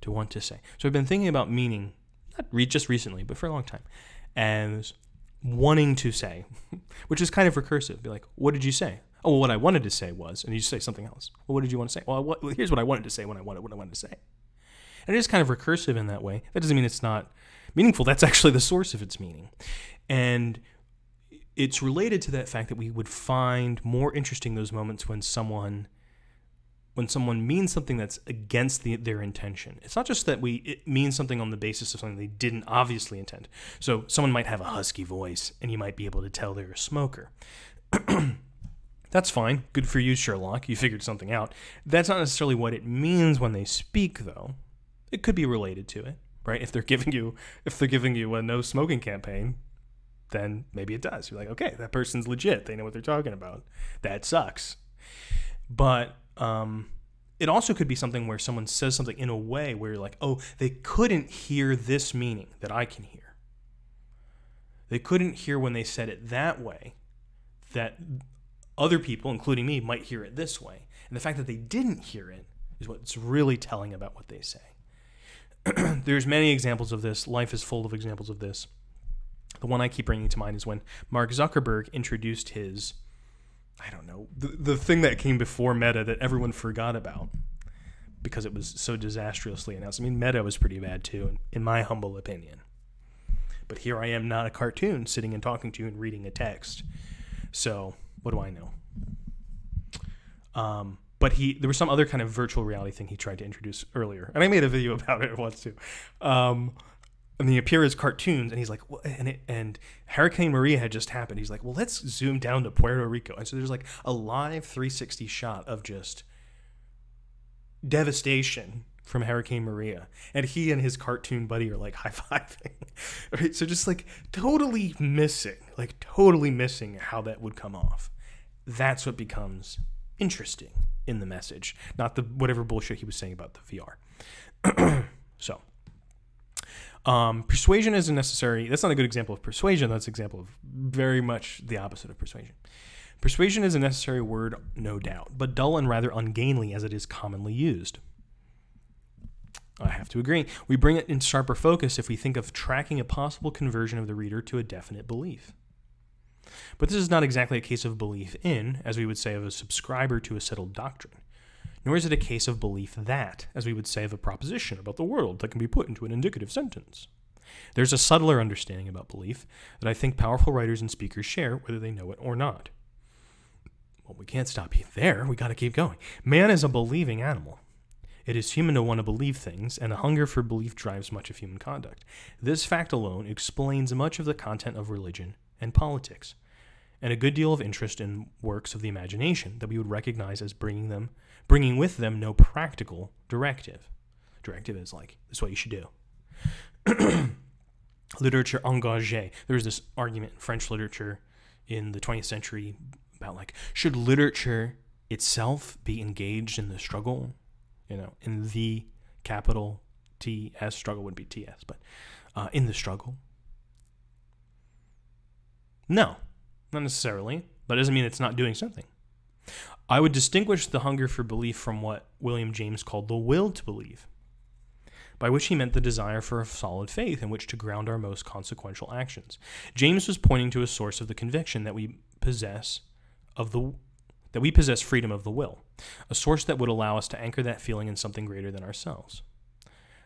to want to say. So I've been thinking about meaning, not re- just recently, but for a long time, as wanting to say, which is kind of recursive. Be like, what did you say? Oh, well, what I wanted to say was, and you say something else. Well, what did you want to say? Well, what, well, here's what I wanted to say when I wanted what I wanted to say. And it is kind of recursive in that way. That doesn't mean it's not meaningful. That's actually the source of its meaning. And it's related to that fact that we would find more interesting those moments when someone when someone means something that's against the, their intention. It's not just that we it means something on the basis of something they didn't obviously intend. So someone might have a husky voice, and you might be able to tell they're a smoker. that's fine. Good for you, Sherlock. You figured something out. That's not necessarily what it means when they speak, though. It could be related to it, right? If they're giving you if they're giving you a no smoking campaign, then maybe it does. You're like, okay, that person's legit. They know what they're talking about. That sucks. But um, it also could be something where someone says something in a way where you're like, oh, they couldn't hear this meaning that I can hear. They couldn't hear when they said it that way, that other people, including me, might hear it this way. And the fact that they didn't hear it is what's really telling about what they say. There's many examples of this. Life is full of examples of this. The one I keep bringing to mind is when Mark Zuckerberg introduced his I don't know, the, the thing that came before Meta that everyone forgot about because it was so disastrously announced. I mean, Meta was pretty bad too, in my humble opinion. But here I am, not a cartoon, sitting and talking to you and reading a text. So what do I know? Um, but he there was some other kind of virtual reality thing he tried to introduce earlier, and I made a video about it once too. Um, and they appear as cartoons, and he's like, well, and it, and Hurricane Maria had just happened. He's like, well, let's zoom down to Puerto Rico, and so there's like a live 360 shot of just devastation from Hurricane Maria, and he and his cartoon buddy are like high fiving. right, so just like totally missing, like totally missing how that would come off. That's what becomes interesting in the message, not the whatever bullshit he was saying about the VR. so, um, persuasion isn't necessary. That's not a good example of persuasion. That's an example of very much the opposite of persuasion. Persuasion is a necessary word, no doubt, but dull and rather ungainly as it is commonly used. I have to agree. We bring it in sharper focus if we think of tracking a possible conversion of the reader to a definite belief. But this is not exactly a case of belief in, as we would say of a subscriber to a settled doctrine, nor is it a case of belief that, as we would say of a proposition about the world that can be put into an indicative sentence. There's a subtler understanding about belief that I think powerful writers and speakers share, whether they know it or not. Well, we can't stop there. We got to keep going. Man is a believing animal. It is human to want to believe things, and a hunger for belief drives much of human conduct. This fact alone explains much of the content of religion and politics, and a good deal of interest in works of the imagination that we would recognize as bringing them, bringing with them no practical directive. Directive is like this is what you should do. literature engagé. There was this argument in French literature in the 20th century about like should literature itself be engaged in the struggle you know, in the capital T S struggle would be T S, but uh, in the struggle. No, not necessarily, but it doesn't mean it's not doing something. I would distinguish the hunger for belief from what William James called the will to believe, by which he meant the desire for a solid faith in which to ground our most consequential actions. James was pointing to a source of the conviction that we possess of the that we possess freedom of the will, a source that would allow us to anchor that feeling in something greater than ourselves.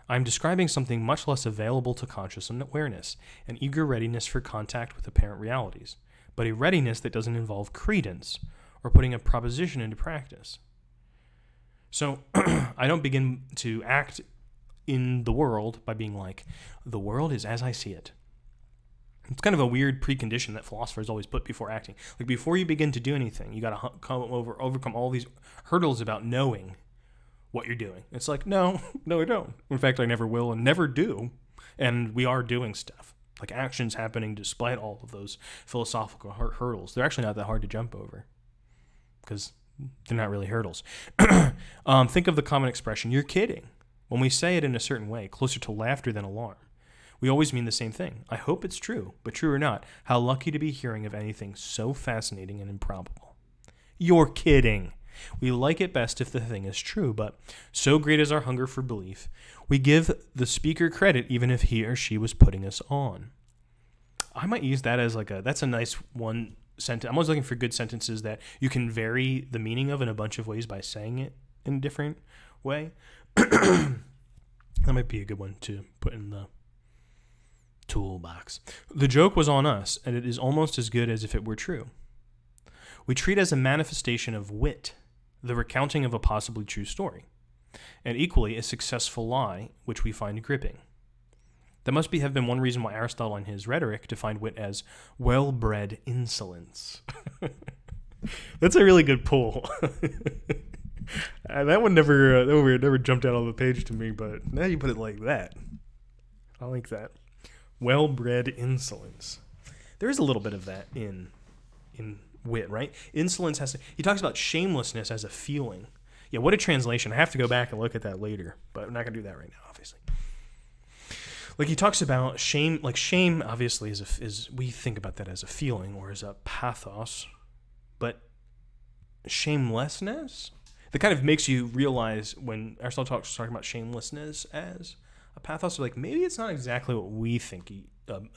I am describing something much less available to conscious awareness, an eager readiness for contact with apparent realities, but a readiness that doesn't involve credence or putting a proposition into practice. So I don't begin to act in the world by being like, the world is as I see it. It's kind of a weird precondition that philosophers always put before acting. Like before you begin to do anything, you got to come over overcome all these hurdles about knowing what you're doing. It's like no, no, I don't. In fact, I never will and never do. And we are doing stuff like actions happening despite all of those philosophical hurdles. They're actually not that hard to jump over because they're not really hurdles. um, think of the common expression "you're kidding" when we say it in a certain way, closer to laughter than alarm. We always mean the same thing. I hope it's true, but true or not, how lucky to be hearing of anything so fascinating and improbable. You're kidding. We like it best if the thing is true, but so great is our hunger for belief, we give the speaker credit even if he or she was putting us on. I might use that as like a that's a nice one sentence. I'm always looking for good sentences that you can vary the meaning of in a bunch of ways by saying it in a different way. that might be a good one to put in the toolbox. The joke was on us, and it is almost as good as if it were true. We treat as a manifestation of wit the recounting of a possibly true story, and equally a successful lie which we find gripping. That must be, have been one reason why Aristotle in his rhetoric defined wit as well bred insolence. That's a really good pull. uh, that one never, uh, that one never jumped out on the page to me, but now you put it like that. I like that well bred insolence. There is a little bit of that in in wit, right? Insolence has to, he talks about shamelessness as a feeling. Yeah, what a translation. I have to go back and look at that later, but I'm not gonna do that right now, obviously. Like he talks about shame, like shame, obviously is a, is we think about that as a feeling or as a pathos, but shamelessness? That kind of makes you realize when Aristotle talks talking about shamelessness as a pathos like maybe it's not exactly what we think um,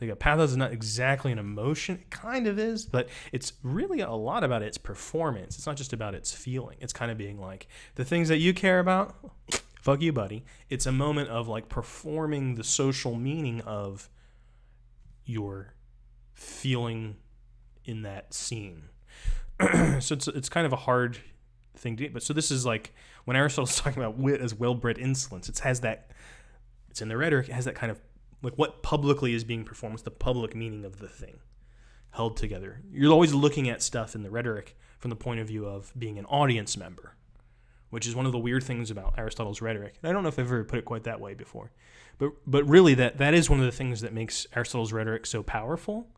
like a pathos is not exactly an emotion. It kind of is but it's really a lot about its performance. It's not just about its feeling. It's kind of being like the things that you care about fuck you buddy it's a moment of like performing the social meaning of your feeling in that scene so it's, it's kind of a hard thing to do but so this is like when aristotle's talking about wit as well-bred insolence it has that it's in the rhetoric. It has that kind of like what publicly is being performed. What's the public meaning of the thing held together? You're always looking at stuff in the rhetoric from the point of view of being an audience member, which is one of the weird things about Aristotle's rhetoric. And I don't know if I've ever put it quite that way before, but but really that that is one of the things that makes Aristotle's rhetoric so powerful,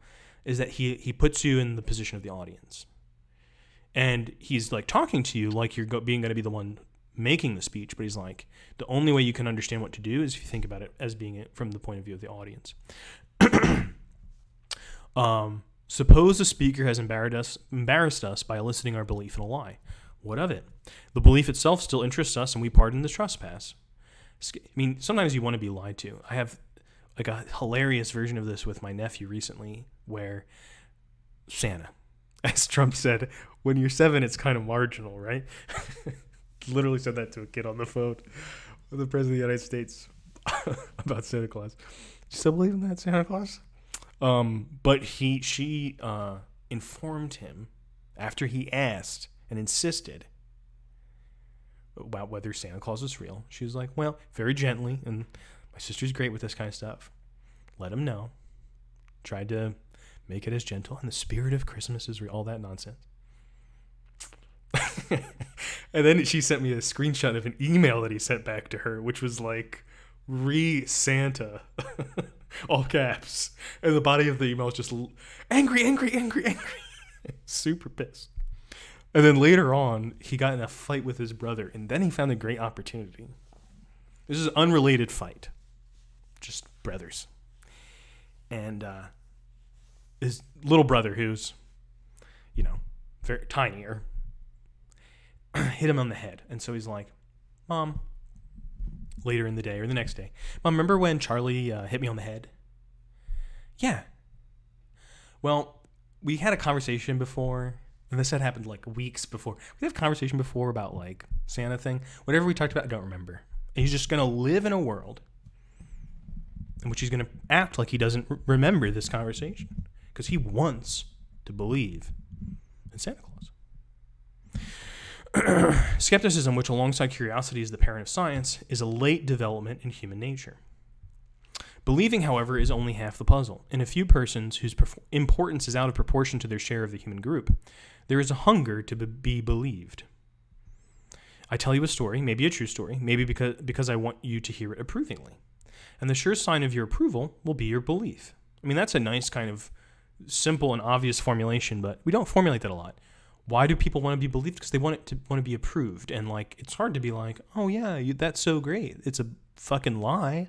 is that he he puts you in the position of the audience, and he's like talking to you like you're go- being going to be the one making the speech, but he's like, the only way you can understand what to do is if you think about it as being it from the point of view of the audience. um, suppose the speaker has embarrassed us, embarrassed us by eliciting our belief in a lie. What of it? The belief itself still interests us, and we pardon the trespass. I mean, sometimes you want to be lied to. I have like a hilarious version of this with my nephew recently, where Santa, as Trump said, when you're seven, it's kind of marginal, right? Literally said that to a kid on the phone the president of the United States about Santa Claus. Do you still believe in that Santa Claus? Um, but he, she, uh, informed him after he asked and insisted about whether Santa Claus was real. She was like, "Well, very gently, and my sister's great with this kind of stuff. Let him know." Tried to make it as gentle, and the spirit of Christmas is real. All that nonsense. and then she sent me a screenshot of an email that he sent back to her, which was like, "Re Santa," all caps, and the body of the email is just angry, angry, angry, angry, super pissed. And then later on, he got in a fight with his brother, and then he found a great opportunity. This is an unrelated fight, just brothers. And uh, his little brother, who's, you know, very tinier, hit him on the head. And so he's like, Mom, later in the day or the next day, Mom, remember when Charlie uh, hit me on the head? Yeah. Well, we had a conversation before, and this had happened like weeks before. We had a conversation before about like Santa thing. Whatever we talked about, I don't remember. And he's just gonna live in a world in which he's gonna act like he doesn't remember this conversation because he wants to believe in Santa Claus. Skepticism, which alongside curiosity is the parent of science, is a late development in human nature. Believing, however, is only half the puzzle. In a few persons whose importance is out of proportion to their share of the human group, there is a hunger to be- be believed. I tell you a story, maybe a true story, maybe because, because I want you to hear it approvingly. And the sure sign of your approval will be your belief. I mean, that's a nice kind of simple and obvious formulation, but we don't formulate that a lot. Why do people want to be believed? Because they want it to want to be approved, and like it's hard to be like, oh yeah, you, that's so great. It's a fucking lie.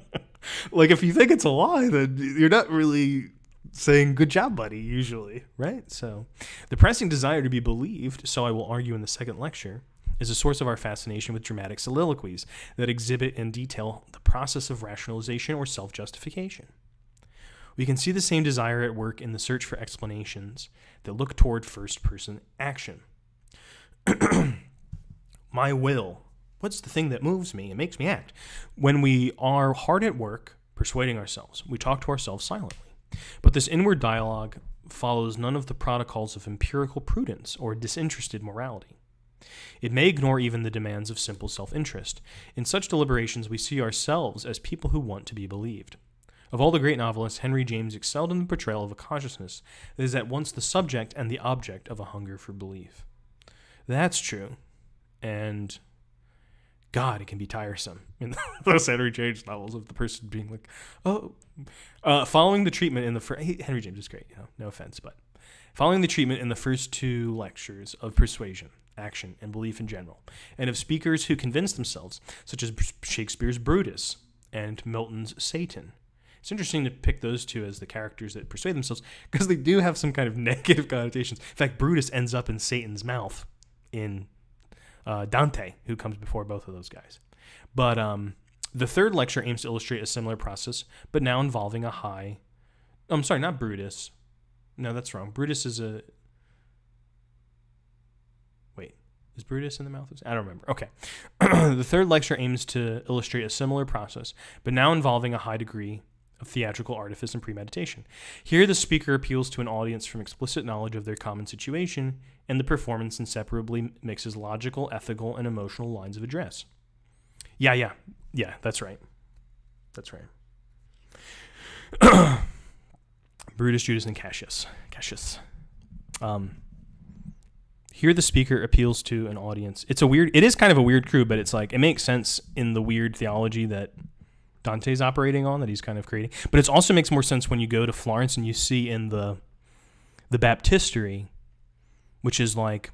like if you think it's a lie, then you're not really saying good job, buddy. Usually, right? So, the pressing desire to be believed. So I will argue in the second lecture is a source of our fascination with dramatic soliloquies that exhibit in detail the process of rationalization or self justification. We can see the same desire at work in the search for explanations that look toward first person action. My will. What's the thing that moves me and makes me act? When we are hard at work persuading ourselves, we talk to ourselves silently. But this inward dialogue follows none of the protocols of empirical prudence or disinterested morality. It may ignore even the demands of simple self interest. In such deliberations, we see ourselves as people who want to be believed. Of all the great novelists, Henry James excelled in the portrayal of a consciousness that is at once the subject and the object of a hunger for belief. That's true. And God, it can be tiresome in those Henry James novels of the person being like, oh, uh, following the treatment in the first, Henry James is great, you know, no offense, but following the treatment in the first two lectures of persuasion, action, and belief in general, and of speakers who convince themselves, such as Shakespeare's Brutus and Milton's Satan. It's interesting to pick those two as the characters that persuade themselves because they do have some kind of negative connotations. In fact, Brutus ends up in Satan's mouth in uh, Dante, who comes before both of those guys. But um, the third lecture aims to illustrate a similar process, but now involving a high. I'm sorry, not Brutus. No, that's wrong. Brutus is a. Wait, is Brutus in the mouth? I don't remember. Okay. the third lecture aims to illustrate a similar process, but now involving a high degree theatrical artifice and premeditation. Here, the speaker appeals to an audience from explicit knowledge of their common situation, and the performance inseparably mixes logical, ethical, and emotional lines of address. Yeah, yeah, yeah, that's right. That's right. Brutus, Judas, and Cassius. Cassius. Um, here, the speaker appeals to an audience. It's a weird. It is kind of a weird crew, but it's like it makes sense in the weird theology that Dante's operating on, that he's kind of creating. But it also makes more sense when you go to Florence and you see in the the baptistery which is like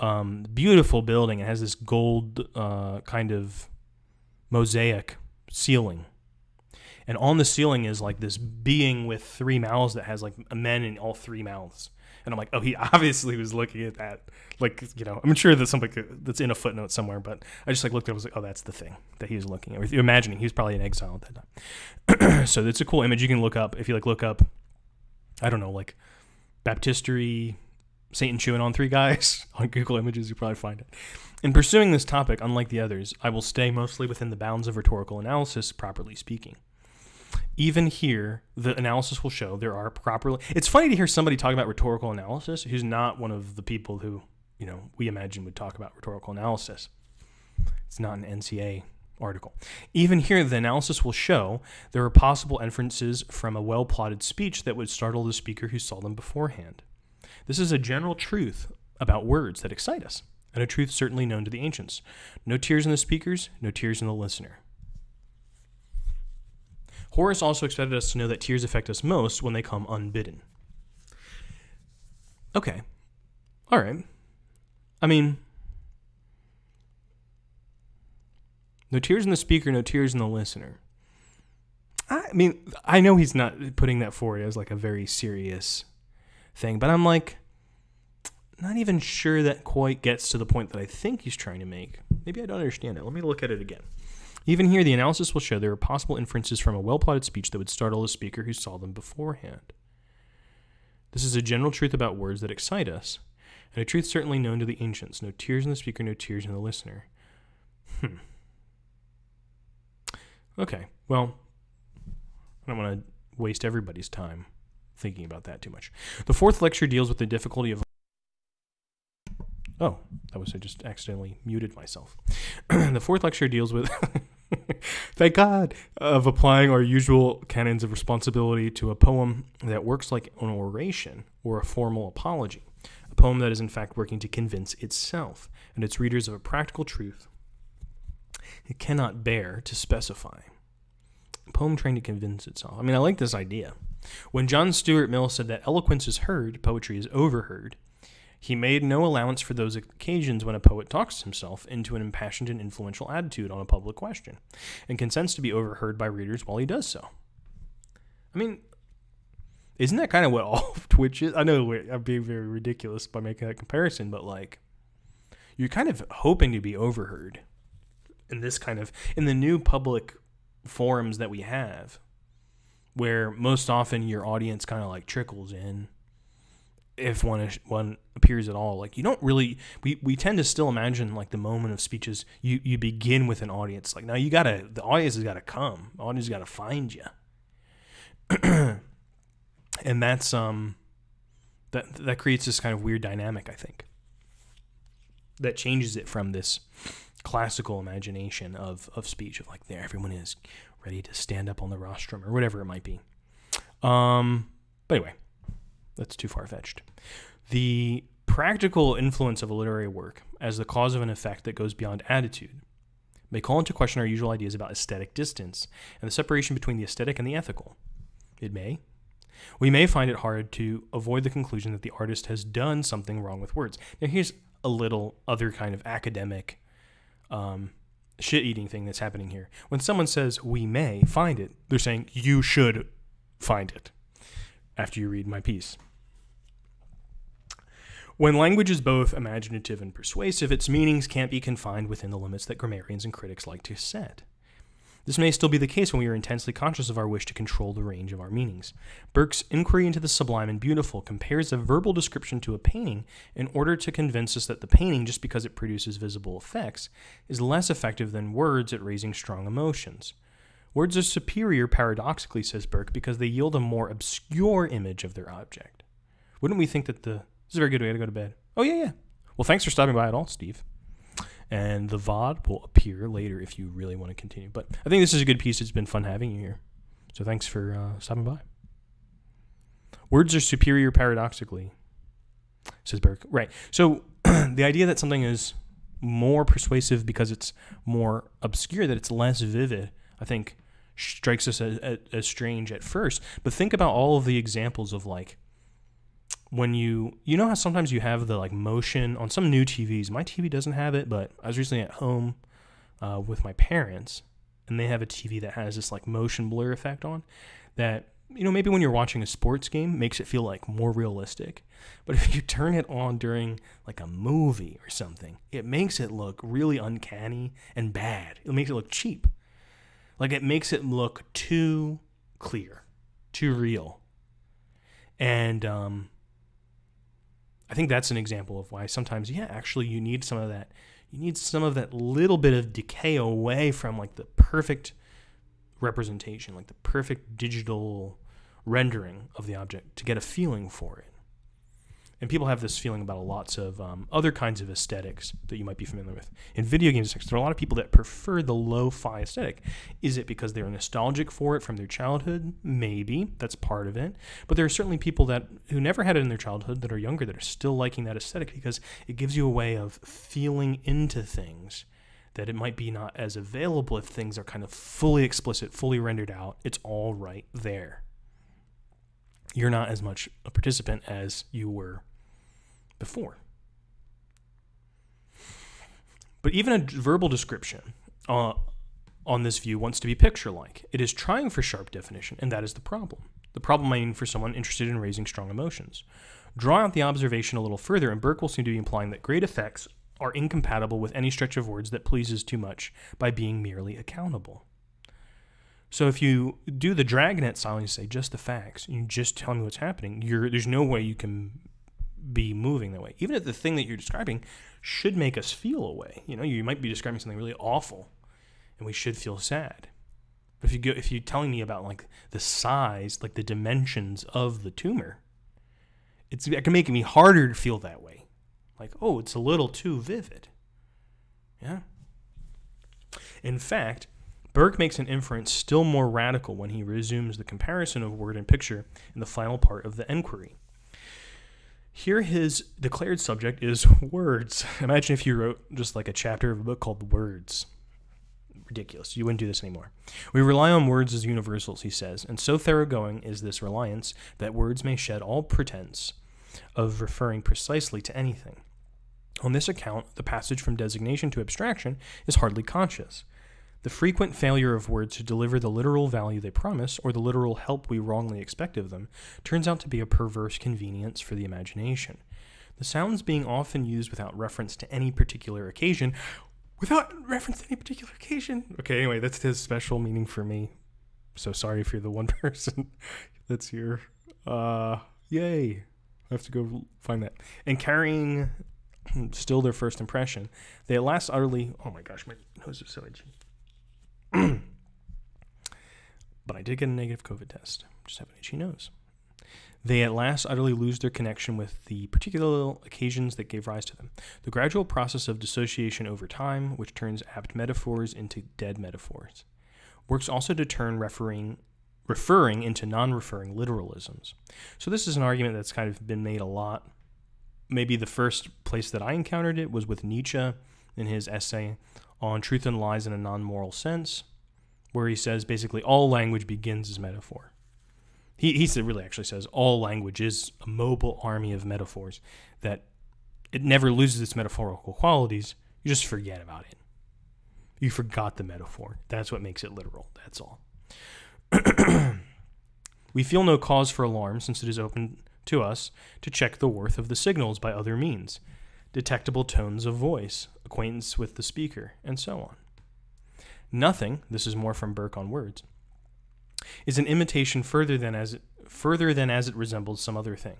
um, beautiful building. It has this gold uh, kind of mosaic ceiling. And on the ceiling is like this being with three mouths that has like a men in all three mouths. And I'm like, oh, he obviously was looking at that. Like, you know, I'm sure that's something that's in a footnote somewhere, but I just like looked at it, I was like, oh, that's the thing that he was looking at. You're imagining he was probably in exile at that time. so it's a cool image you can look up if you like look up, I don't know, like Baptistery, Satan chewing on three guys on Google Images, you probably find it. In pursuing this topic, unlike the others, I will stay mostly within the bounds of rhetorical analysis, properly speaking. Even here, the analysis will show there are properly. It's funny to hear somebody talk about rhetorical analysis who's not one of the people who, you know, we imagine would talk about rhetorical analysis. It's not an NCA article. Even here, the analysis will show there are possible inferences from a well plotted speech that would startle the speaker who saw them beforehand. This is a general truth about words that excite us, and a truth certainly known to the ancients. No tears in the speakers, no tears in the listener. Horace also expected us to know that tears affect us most when they come unbidden. Okay. All right. I mean, no tears in the speaker, no tears in the listener. I mean, I know he's not putting that forward as like a very serious thing, but I'm like, not even sure that quite gets to the point that I think he's trying to make. Maybe I don't understand it. Let me look at it again. Even here, the analysis will show there are possible inferences from a well plotted speech that would startle a speaker who saw them beforehand. This is a general truth about words that excite us, and a truth certainly known to the ancients no tears in the speaker, no tears in the listener. Hmm. Okay, well, I don't want to waste everybody's time thinking about that too much. The fourth lecture deals with the difficulty of. Oh, that was I just accidentally muted myself. the fourth lecture deals with. Thank God of applying our usual canons of responsibility to a poem that works like an oration or a formal apology, a poem that is in fact working to convince itself and its readers of a practical truth it cannot bear to specify. A poem trying to convince itself. I mean, I like this idea. When John Stuart Mill said that eloquence is heard, poetry is overheard, he made no allowance for those occasions when a poet talks himself into an impassioned and influential attitude on a public question, and consents to be overheard by readers while he does so. I mean, isn't that kind of what all of Twitch is? I know I'm being very ridiculous by making that comparison, but like, you're kind of hoping to be overheard in this kind of in the new public forums that we have, where most often your audience kind of like trickles in if one is, one appears at all like you don't really we, we tend to still imagine like the moment of speeches you you begin with an audience. Like now you gotta the audience has got to come. The audience has got to find you and that's um that that creates this kind of weird dynamic i think. That changes it from this classical imagination of of speech of like there everyone is ready to stand up on the rostrum or whatever it might be. Um but anyway that's too far fetched. The practical influence of a literary work as the cause of an effect that goes beyond attitude may call into question our usual ideas about aesthetic distance and the separation between the aesthetic and the ethical. It may. We may find it hard to avoid the conclusion that the artist has done something wrong with words. Now, here's a little other kind of academic um, shit eating thing that's happening here. When someone says we may find it, they're saying you should find it after you read my piece. When language is both imaginative and persuasive, its meanings can't be confined within the limits that grammarians and critics like to set. This may still be the case when we are intensely conscious of our wish to control the range of our meanings. Burke's Inquiry into the Sublime and Beautiful compares a verbal description to a painting in order to convince us that the painting, just because it produces visible effects, is less effective than words at raising strong emotions. Words are superior, paradoxically, says Burke, because they yield a more obscure image of their object. Wouldn't we think that the this is a very good way to go to bed. Oh, yeah, yeah. Well, thanks for stopping by at all, Steve. And the VOD will appear later if you really want to continue. But I think this is a good piece. It's been fun having you here. So thanks for uh, stopping by. Words are superior paradoxically, says Burke. Right. So the idea that something is more persuasive because it's more obscure, that it's less vivid, I think strikes us as, as, as strange at first. But think about all of the examples of like when you you know how sometimes you have the like motion on some new TVs. My TV doesn't have it, but I was recently at home uh, with my parents, and they have a TV that has this like motion blur effect on that you know maybe when you're watching a sports game makes it feel like more realistic. But if you turn it on during like a movie or something, it makes it look really uncanny and bad. It makes it look cheap. Like it makes it look too clear, too real. And um, I think that's an example of why sometimes, yeah, actually, you need some of that. You need some of that little bit of decay away from like the perfect representation, like the perfect digital rendering of the object to get a feeling for it. And people have this feeling about lots of um, other kinds of aesthetics that you might be familiar with. In video games, there are a lot of people that prefer the lo fi aesthetic. Is it because they're nostalgic for it from their childhood? Maybe. That's part of it. But there are certainly people that who never had it in their childhood that are younger that are still liking that aesthetic because it gives you a way of feeling into things that it might be not as available if things are kind of fully explicit, fully rendered out. It's all right there. You're not as much a participant as you were before. But even a verbal description uh, on this view wants to be picture like. It is trying for sharp definition, and that is the problem. The problem I mean for someone interested in raising strong emotions. Draw out the observation a little further, and Burke will seem to be implying that great effects are incompatible with any stretch of words that pleases too much by being merely accountable. So if you do the dragnet style and you say just the facts, you just tell me what's happening, there's no way you can be moving that way. Even if the thing that you're describing should make us feel a way. You know, you might be describing something really awful and we should feel sad. But if you go if you're telling me about like the size, like the dimensions of the tumor, it's it can make me harder to feel that way. Like, oh, it's a little too vivid. Yeah. In fact, Burke makes an inference still more radical when he resumes the comparison of word and picture in the final part of the enquiry. Here, his declared subject is words. Imagine if you wrote just like a chapter of a book called Words. Ridiculous. You wouldn't do this anymore. We rely on words as universals, he says, and so thoroughgoing is this reliance that words may shed all pretense of referring precisely to anything. On this account, the passage from designation to abstraction is hardly conscious. The frequent failure of words to deliver the literal value they promise, or the literal help we wrongly expect of them, turns out to be a perverse convenience for the imagination. The sounds being often used without reference to any particular occasion, without reference to any particular occasion. Okay, anyway, that's his special meaning for me. So sorry if you're the one person that's here. Uh, yay. I have to go find that. And carrying still their first impression, they at last utterly. Oh my gosh, my nose is so itchy. but I did get a negative COVID test. Just have an itchy nose. They at last utterly lose their connection with the particular occasions that gave rise to them. The gradual process of dissociation over time, which turns apt metaphors into dead metaphors, works also to turn referring, referring into non referring literalisms. So, this is an argument that's kind of been made a lot. Maybe the first place that I encountered it was with Nietzsche in his essay on truth and lies in a non moral sense, where he says basically all language begins as metaphor. He, he really actually says all language is a mobile army of metaphors that it never loses its metaphorical qualities. You just forget about it. You forgot the metaphor. That's what makes it literal. That's all. we feel no cause for alarm since it is open to us to check the worth of the signals by other means detectable tones of voice, acquaintance with the speaker, and so on. Nothing, this is more from Burke on words, is an imitation further than as it, further than as it resembles some other thing.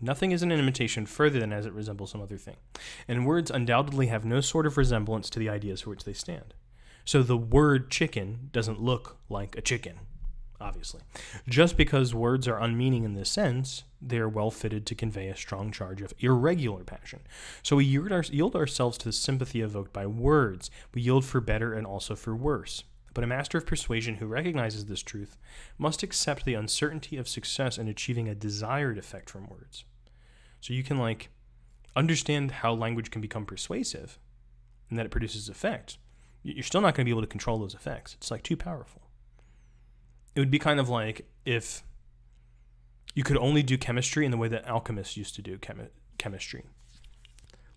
Nothing is an imitation further than as it resembles some other thing. And words undoubtedly have no sort of resemblance to the ideas for which they stand. So the word chicken doesn't look like a chicken obviously. Just because words are unmeaning in this sense, they are well fitted to convey a strong charge of irregular passion. So we yield, our, yield ourselves to the sympathy evoked by words. We yield for better and also for worse. But a master of persuasion who recognizes this truth must accept the uncertainty of success in achieving a desired effect from words. So you can like understand how language can become persuasive and that it produces effect. You're still not going to be able to control those effects. It's like too powerful it would be kind of like if you could only do chemistry in the way that alchemists used to do chemi- chemistry.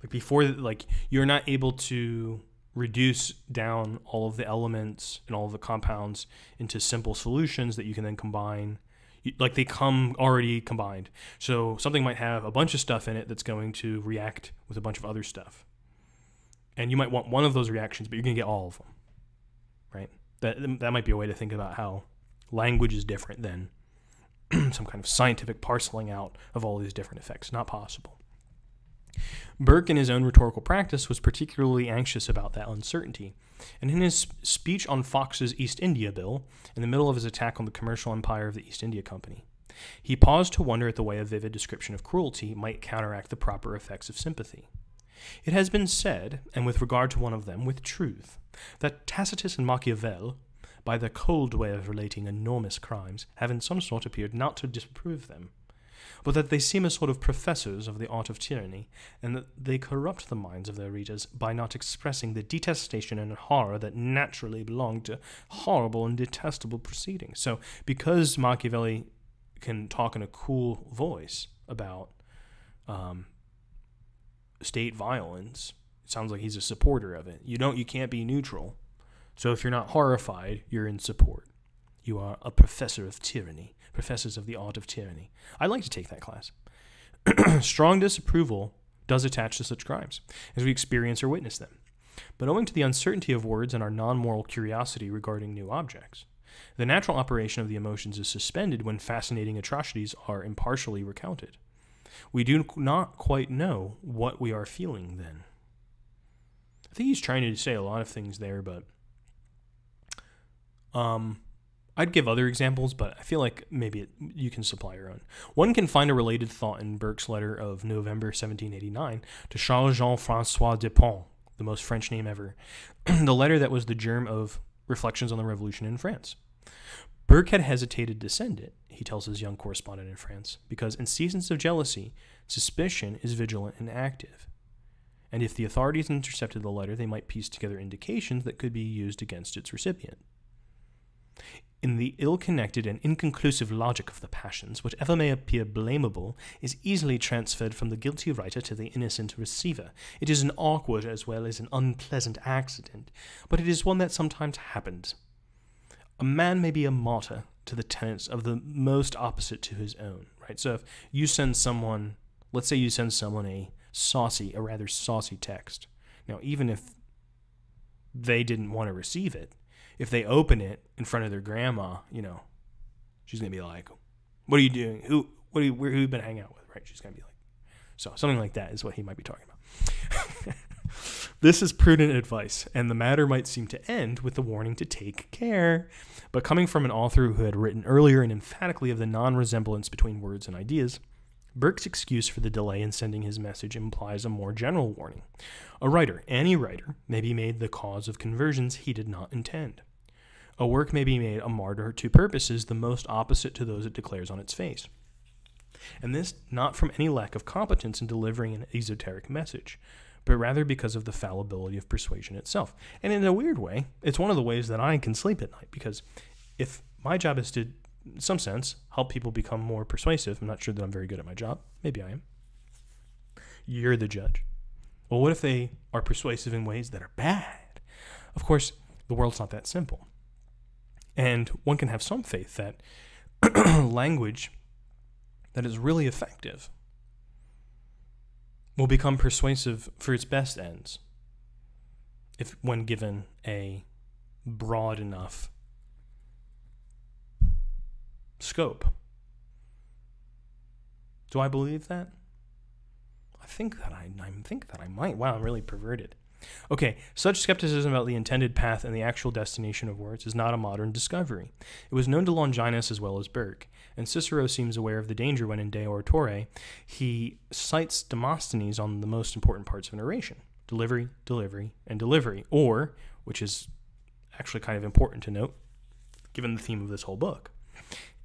Like before, like you're not able to reduce down all of the elements and all of the compounds into simple solutions that you can then combine. Like they come already combined. So something might have a bunch of stuff in it that's going to react with a bunch of other stuff. And you might want one of those reactions, but you're going to get all of them. Right? That that might be a way to think about how language is different than some kind of scientific parceling out of all these different effects. Not possible. Burke, in his own rhetorical practice, was particularly anxious about that uncertainty. And in his speech on Fox's East India Bill, in the middle of his attack on the commercial empire of the East India Company, he paused to wonder at the way a vivid description of cruelty might counteract the proper effects of sympathy. It has been said, and with regard to one of them, with truth, that Tacitus and Machiavel, by their cold way of relating enormous crimes, have in some sort appeared not to disapprove them, but that they seem a sort of professors of the art of tyranny, and that they corrupt the minds of their readers by not expressing the detestation and horror that naturally belong to horrible and detestable proceedings. So, because Machiavelli can talk in a cool voice about um, state violence, it sounds like he's a supporter of it. You don't, you can't be neutral. So, if you're not horrified, you're in support. You are a professor of tyranny, professors of the art of tyranny. I'd like to take that class. Strong disapproval does attach to such crimes as we experience or witness them. But owing to the uncertainty of words and our non moral curiosity regarding new objects, the natural operation of the emotions is suspended when fascinating atrocities are impartially recounted. We do not quite know what we are feeling then. I think he's trying to say a lot of things there, but um, I'd give other examples, but I feel like maybe it, you can supply your own. One can find a related thought in Burke's letter of November 1789 to Charles Jean Francois Depont, the most French name ever, the letter that was the germ of Reflections on the Revolution in France. Burke had hesitated to send it, he tells his young correspondent in France, because in seasons of jealousy, suspicion is vigilant and active. And if the authorities intercepted the letter, they might piece together indications that could be used against its recipient. In the ill connected and inconclusive logic of the passions, whatever may appear blamable is easily transferred from the guilty writer to the innocent receiver. It is an awkward as well as an unpleasant accident, but it is one that sometimes happens. A man may be a martyr to the tenets of the most opposite to his own, right? So if you send someone, let's say you send someone a saucy, a rather saucy text. Now, even if they didn't want to receive it, if they open it in front of their grandma, you know, she's gonna be like, "What are you doing? Who? What are you? Where, who you been hanging out with?" Right? She's gonna be like, so something like that is what he might be talking about. this is prudent advice, and the matter might seem to end with the warning to take care. But coming from an author who had written earlier and emphatically of the non-resemblance between words and ideas, Burke's excuse for the delay in sending his message implies a more general warning. A writer, any writer, may be made the cause of conversions he did not intend. A work may be made a martyr to purposes the most opposite to those it declares on its face. And this not from any lack of competence in delivering an esoteric message, but rather because of the fallibility of persuasion itself. And in a weird way, it's one of the ways that I can sleep at night because if my job is to, some sense, help people become more persuasive, I'm not sure that I'm very good at my job. Maybe I am. You're the judge. Well, what if they are persuasive in ways that are bad? Of course, the world's not that simple. And one can have some faith that language that is really effective will become persuasive for its best ends if when given a broad enough scope. Do I believe that? I think that I, I think that I might. Wow, I'm really perverted. Okay, such skepticism about the intended path and the actual destination of words is not a modern discovery. It was known to Longinus as well as Burke, and Cicero seems aware of the danger when in De Oratore he cites Demosthenes on the most important parts of an oration delivery, delivery, and delivery, or, which is actually kind of important to note, given the theme of this whole book,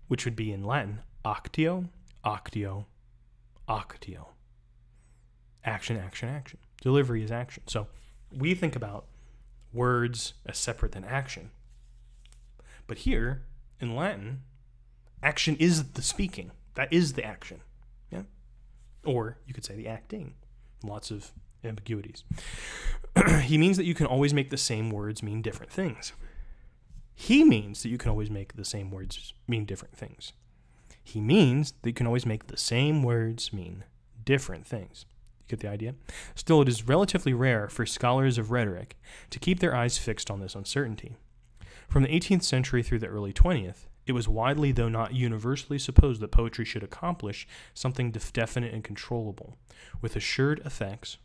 which would be in Latin actio, actio, actio. Action, action, action. Delivery is action. So we think about words as separate than action. But here, in Latin, Action is the speaking. That is the action. Yeah. Or you could say the acting. Lots of ambiguities. he means that you can always make the same words mean different things. He means that you can always make the same words mean different things. He means that you can always make the same words mean different things. You get the idea? Still, it is relatively rare for scholars of rhetoric to keep their eyes fixed on this uncertainty. From the 18th century through the early 20th, it was widely, though not universally, supposed that poetry should accomplish something def- definite and controllable, with assured effects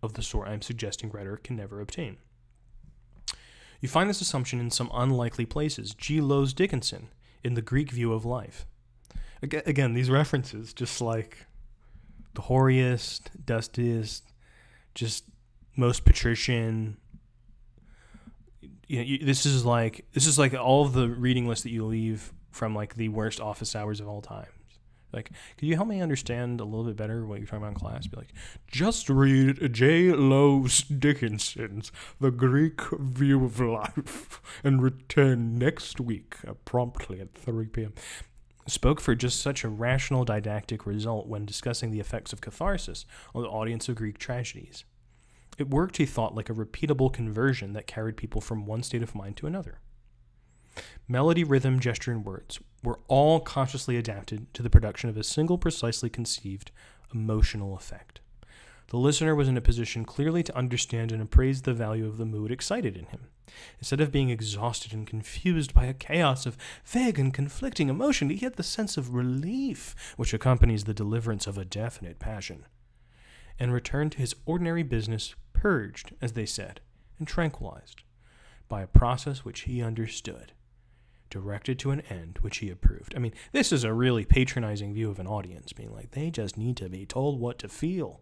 of the sort I am suggesting rhetoric can never obtain. You find this assumption in some unlikely places. G. Lowes Dickinson, in The Greek View of Life. Aga- Again, these references, just like the hoariest, dustiest, just most patrician. You know, you, this is like this is like all the reading list that you leave from like the worst office hours of all times. Like, could you help me understand a little bit better what you're talking about in class? Be like, just read J. Lowes Dickinson's The Greek View of Life and return next week uh, promptly at 3 p.m. Spoke for just such a rational didactic result when discussing the effects of catharsis on the audience of Greek tragedies. It worked, he thought, like a repeatable conversion that carried people from one state of mind to another. Melody, rhythm, gesture, and words were all consciously adapted to the production of a single precisely conceived emotional effect. The listener was in a position clearly to understand and appraise the value of the mood excited in him. Instead of being exhausted and confused by a chaos of vague and conflicting emotion, he had the sense of relief which accompanies the deliverance of a definite passion, and returned to his ordinary business purged, as they said, and tranquilized by a process which he understood directed to an end which he approved. I mean, this is a really patronizing view of an audience, being like, they just need to be told what to feel.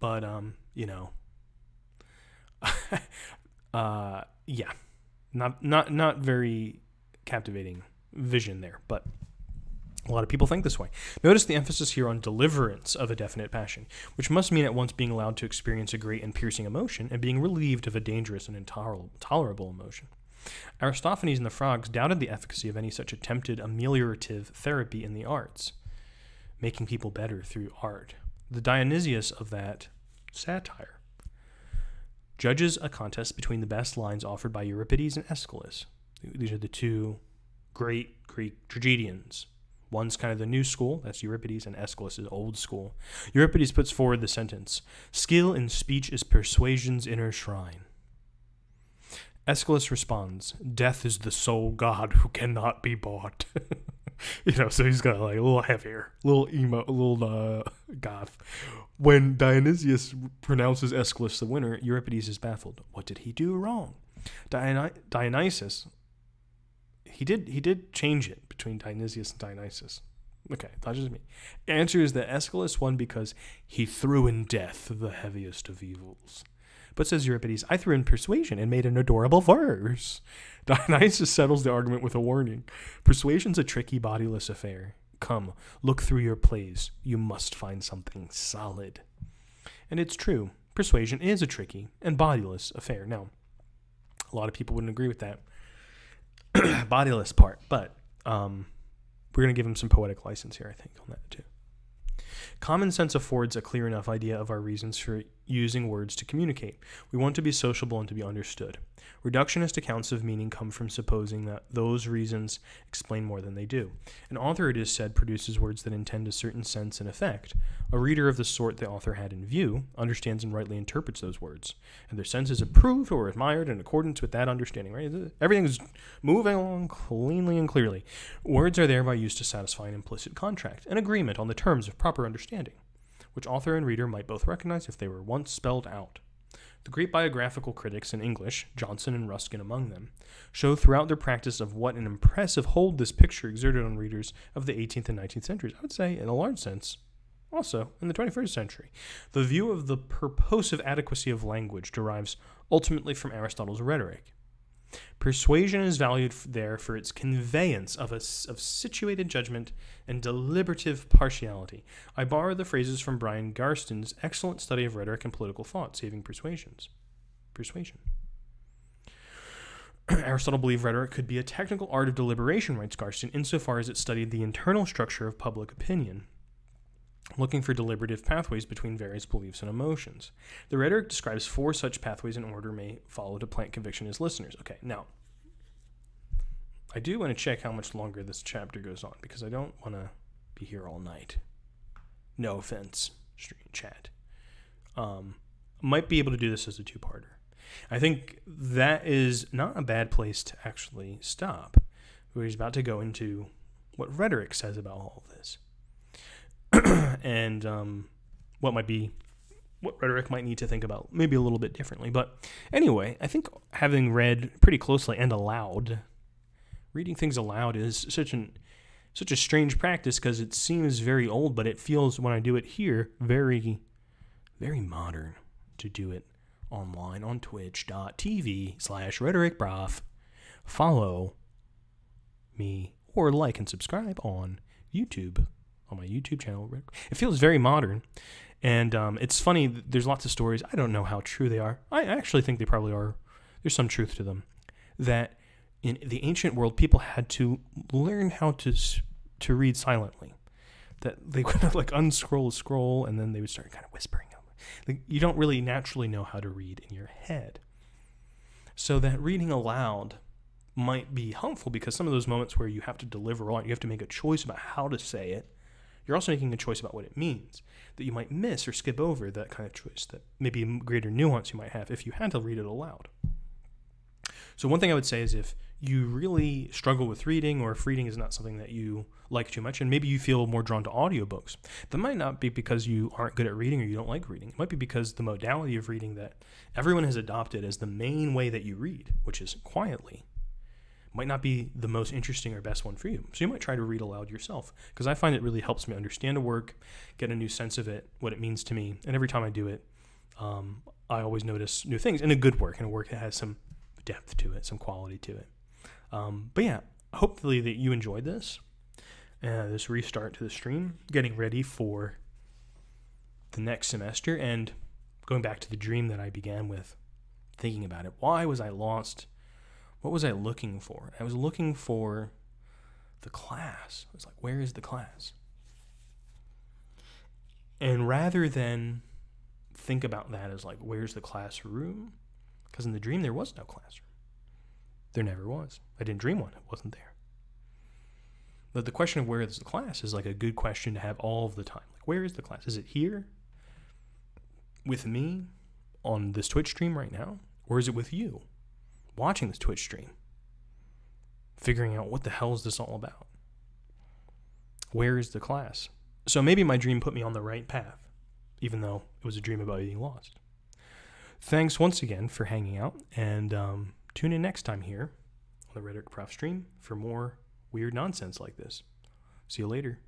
But, um, you know, uh, yeah, not, not, not very captivating vision there, but a lot of people think this way. Notice the emphasis here on deliverance of a definite passion, which must mean at once being allowed to experience a great and piercing emotion and being relieved of a dangerous and intolerable emotion. Aristophanes and the frogs doubted the efficacy of any such attempted ameliorative therapy in the arts, making people better through art. The Dionysius of that satire judges a contest between the best lines offered by Euripides and Aeschylus. These are the two great Greek tragedians. One's kind of the new school, that's Euripides, and Aeschylus is old school. Euripides puts forward the sentence Skill in speech is persuasion's inner shrine. Aeschylus responds, Death is the sole god who cannot be bought. you know, so he's got like a little heavier, a little emo, little uh, goth. When Dionysius pronounces Aeschylus the winner, Euripides is baffled. What did he do wrong? Diony- Dionysus, he did he did change it between Dionysius and Dionysus. Okay, that's just me. Answer is that Aeschylus won because he threw in death the heaviest of evils. But says Euripides, I threw in persuasion and made an adorable verse. Dionysus settles the argument with a warning. Persuasion's a tricky, bodiless affair. Come, look through your plays. You must find something solid. And it's true. Persuasion is a tricky and bodiless affair. Now, a lot of people wouldn't agree with that bodiless part, but um, we're going to give him some poetic license here, I think, on that too. Common sense affords a clear enough idea of our reasons for using words to communicate. We want to be sociable and to be understood. Reductionist accounts of meaning come from supposing that those reasons explain more than they do. An author, it is said, produces words that intend a certain sense and effect. A reader of the sort the author had in view understands and rightly interprets those words, and their sense is approved or admired in accordance with that understanding. Right? Everything is moving along cleanly and clearly. Words are thereby used to satisfy an implicit contract, an agreement on the terms of proper understanding, which author and reader might both recognize if they were once spelled out. The great biographical critics in English, Johnson and Ruskin among them, show throughout their practice of what an impressive hold this picture exerted on readers of the 18th and 19th centuries. I would say, in a large sense, also in the 21st century. The view of the purposive adequacy of language derives ultimately from Aristotle's rhetoric. Persuasion is valued there for its conveyance of a of situated judgment and deliberative partiality. I borrow the phrases from Bryan Garsten's excellent study of rhetoric and political thought, Saving Persuasions. Persuasion. Aristotle believed rhetoric could be a technical art of deliberation, writes Garsten, insofar as it studied the internal structure of public opinion, looking for deliberative pathways between various beliefs and emotions. The rhetoric describes four such pathways in order may follow to plant conviction as listeners. Okay, now, I do want to check how much longer this chapter goes on because I don't want to be here all night. No offense, stream chat. Um, might be able to do this as a two-parter. I think that is not a bad place to actually stop. We're about to go into what rhetoric says about all of this, and um, what might be what rhetoric might need to think about maybe a little bit differently. But anyway, I think having read pretty closely and aloud, reading things aloud is such an such a strange practice because it seems very old, but it feels when I do it here very, very modern to do it online on twitch.tv slash rhetoricprof. Follow me or like and subscribe on YouTube, on my YouTube channel. It feels very modern. And um, it's funny, there's lots of stories. I don't know how true they are. I actually think they probably are. There's some truth to them. That in the ancient world, people had to learn how to to read silently. That they would like unscroll a scroll and then they would start kind of whispering like, you don't really naturally know how to read in your head. So that reading aloud might be helpful because some of those moments where you have to deliver on, you have to make a choice about how to say it. You're also making a choice about what it means that you might miss or skip over that kind of choice that maybe a greater nuance you might have if you had to read it aloud. So one thing I would say is if you really struggle with reading or if reading is not something that you like too much and maybe you feel more drawn to audiobooks that might not be because you aren't good at reading or you don't like reading it might be because the modality of reading that everyone has adopted as the main way that you read which is quietly might not be the most interesting or best one for you so you might try to read aloud yourself because i find it really helps me understand a work get a new sense of it what it means to me and every time i do it um, i always notice new things in a good work in a work that has some depth to it some quality to it um, but yeah, hopefully that you enjoyed this. Uh, this restart to the stream, getting ready for the next semester, and going back to the dream that I began with, thinking about it. Why was I lost? What was I looking for? I was looking for the class. I was like, where is the class? And rather than think about that as like, where's the classroom? Because in the dream, there was no classroom. There never was. I didn't dream one. It wasn't there. But the question of where is the class is like a good question to have all of the time. Like, where is the class? Is it here with me on this Twitch stream right now? Or is it with you watching this Twitch stream? Figuring out what the hell is this all about? Where is the class? So maybe my dream put me on the right path, even though it was a dream about being lost. Thanks once again for hanging out, and um, Tune in next time here on the Rhetoric Prof stream for more weird nonsense like this. See you later.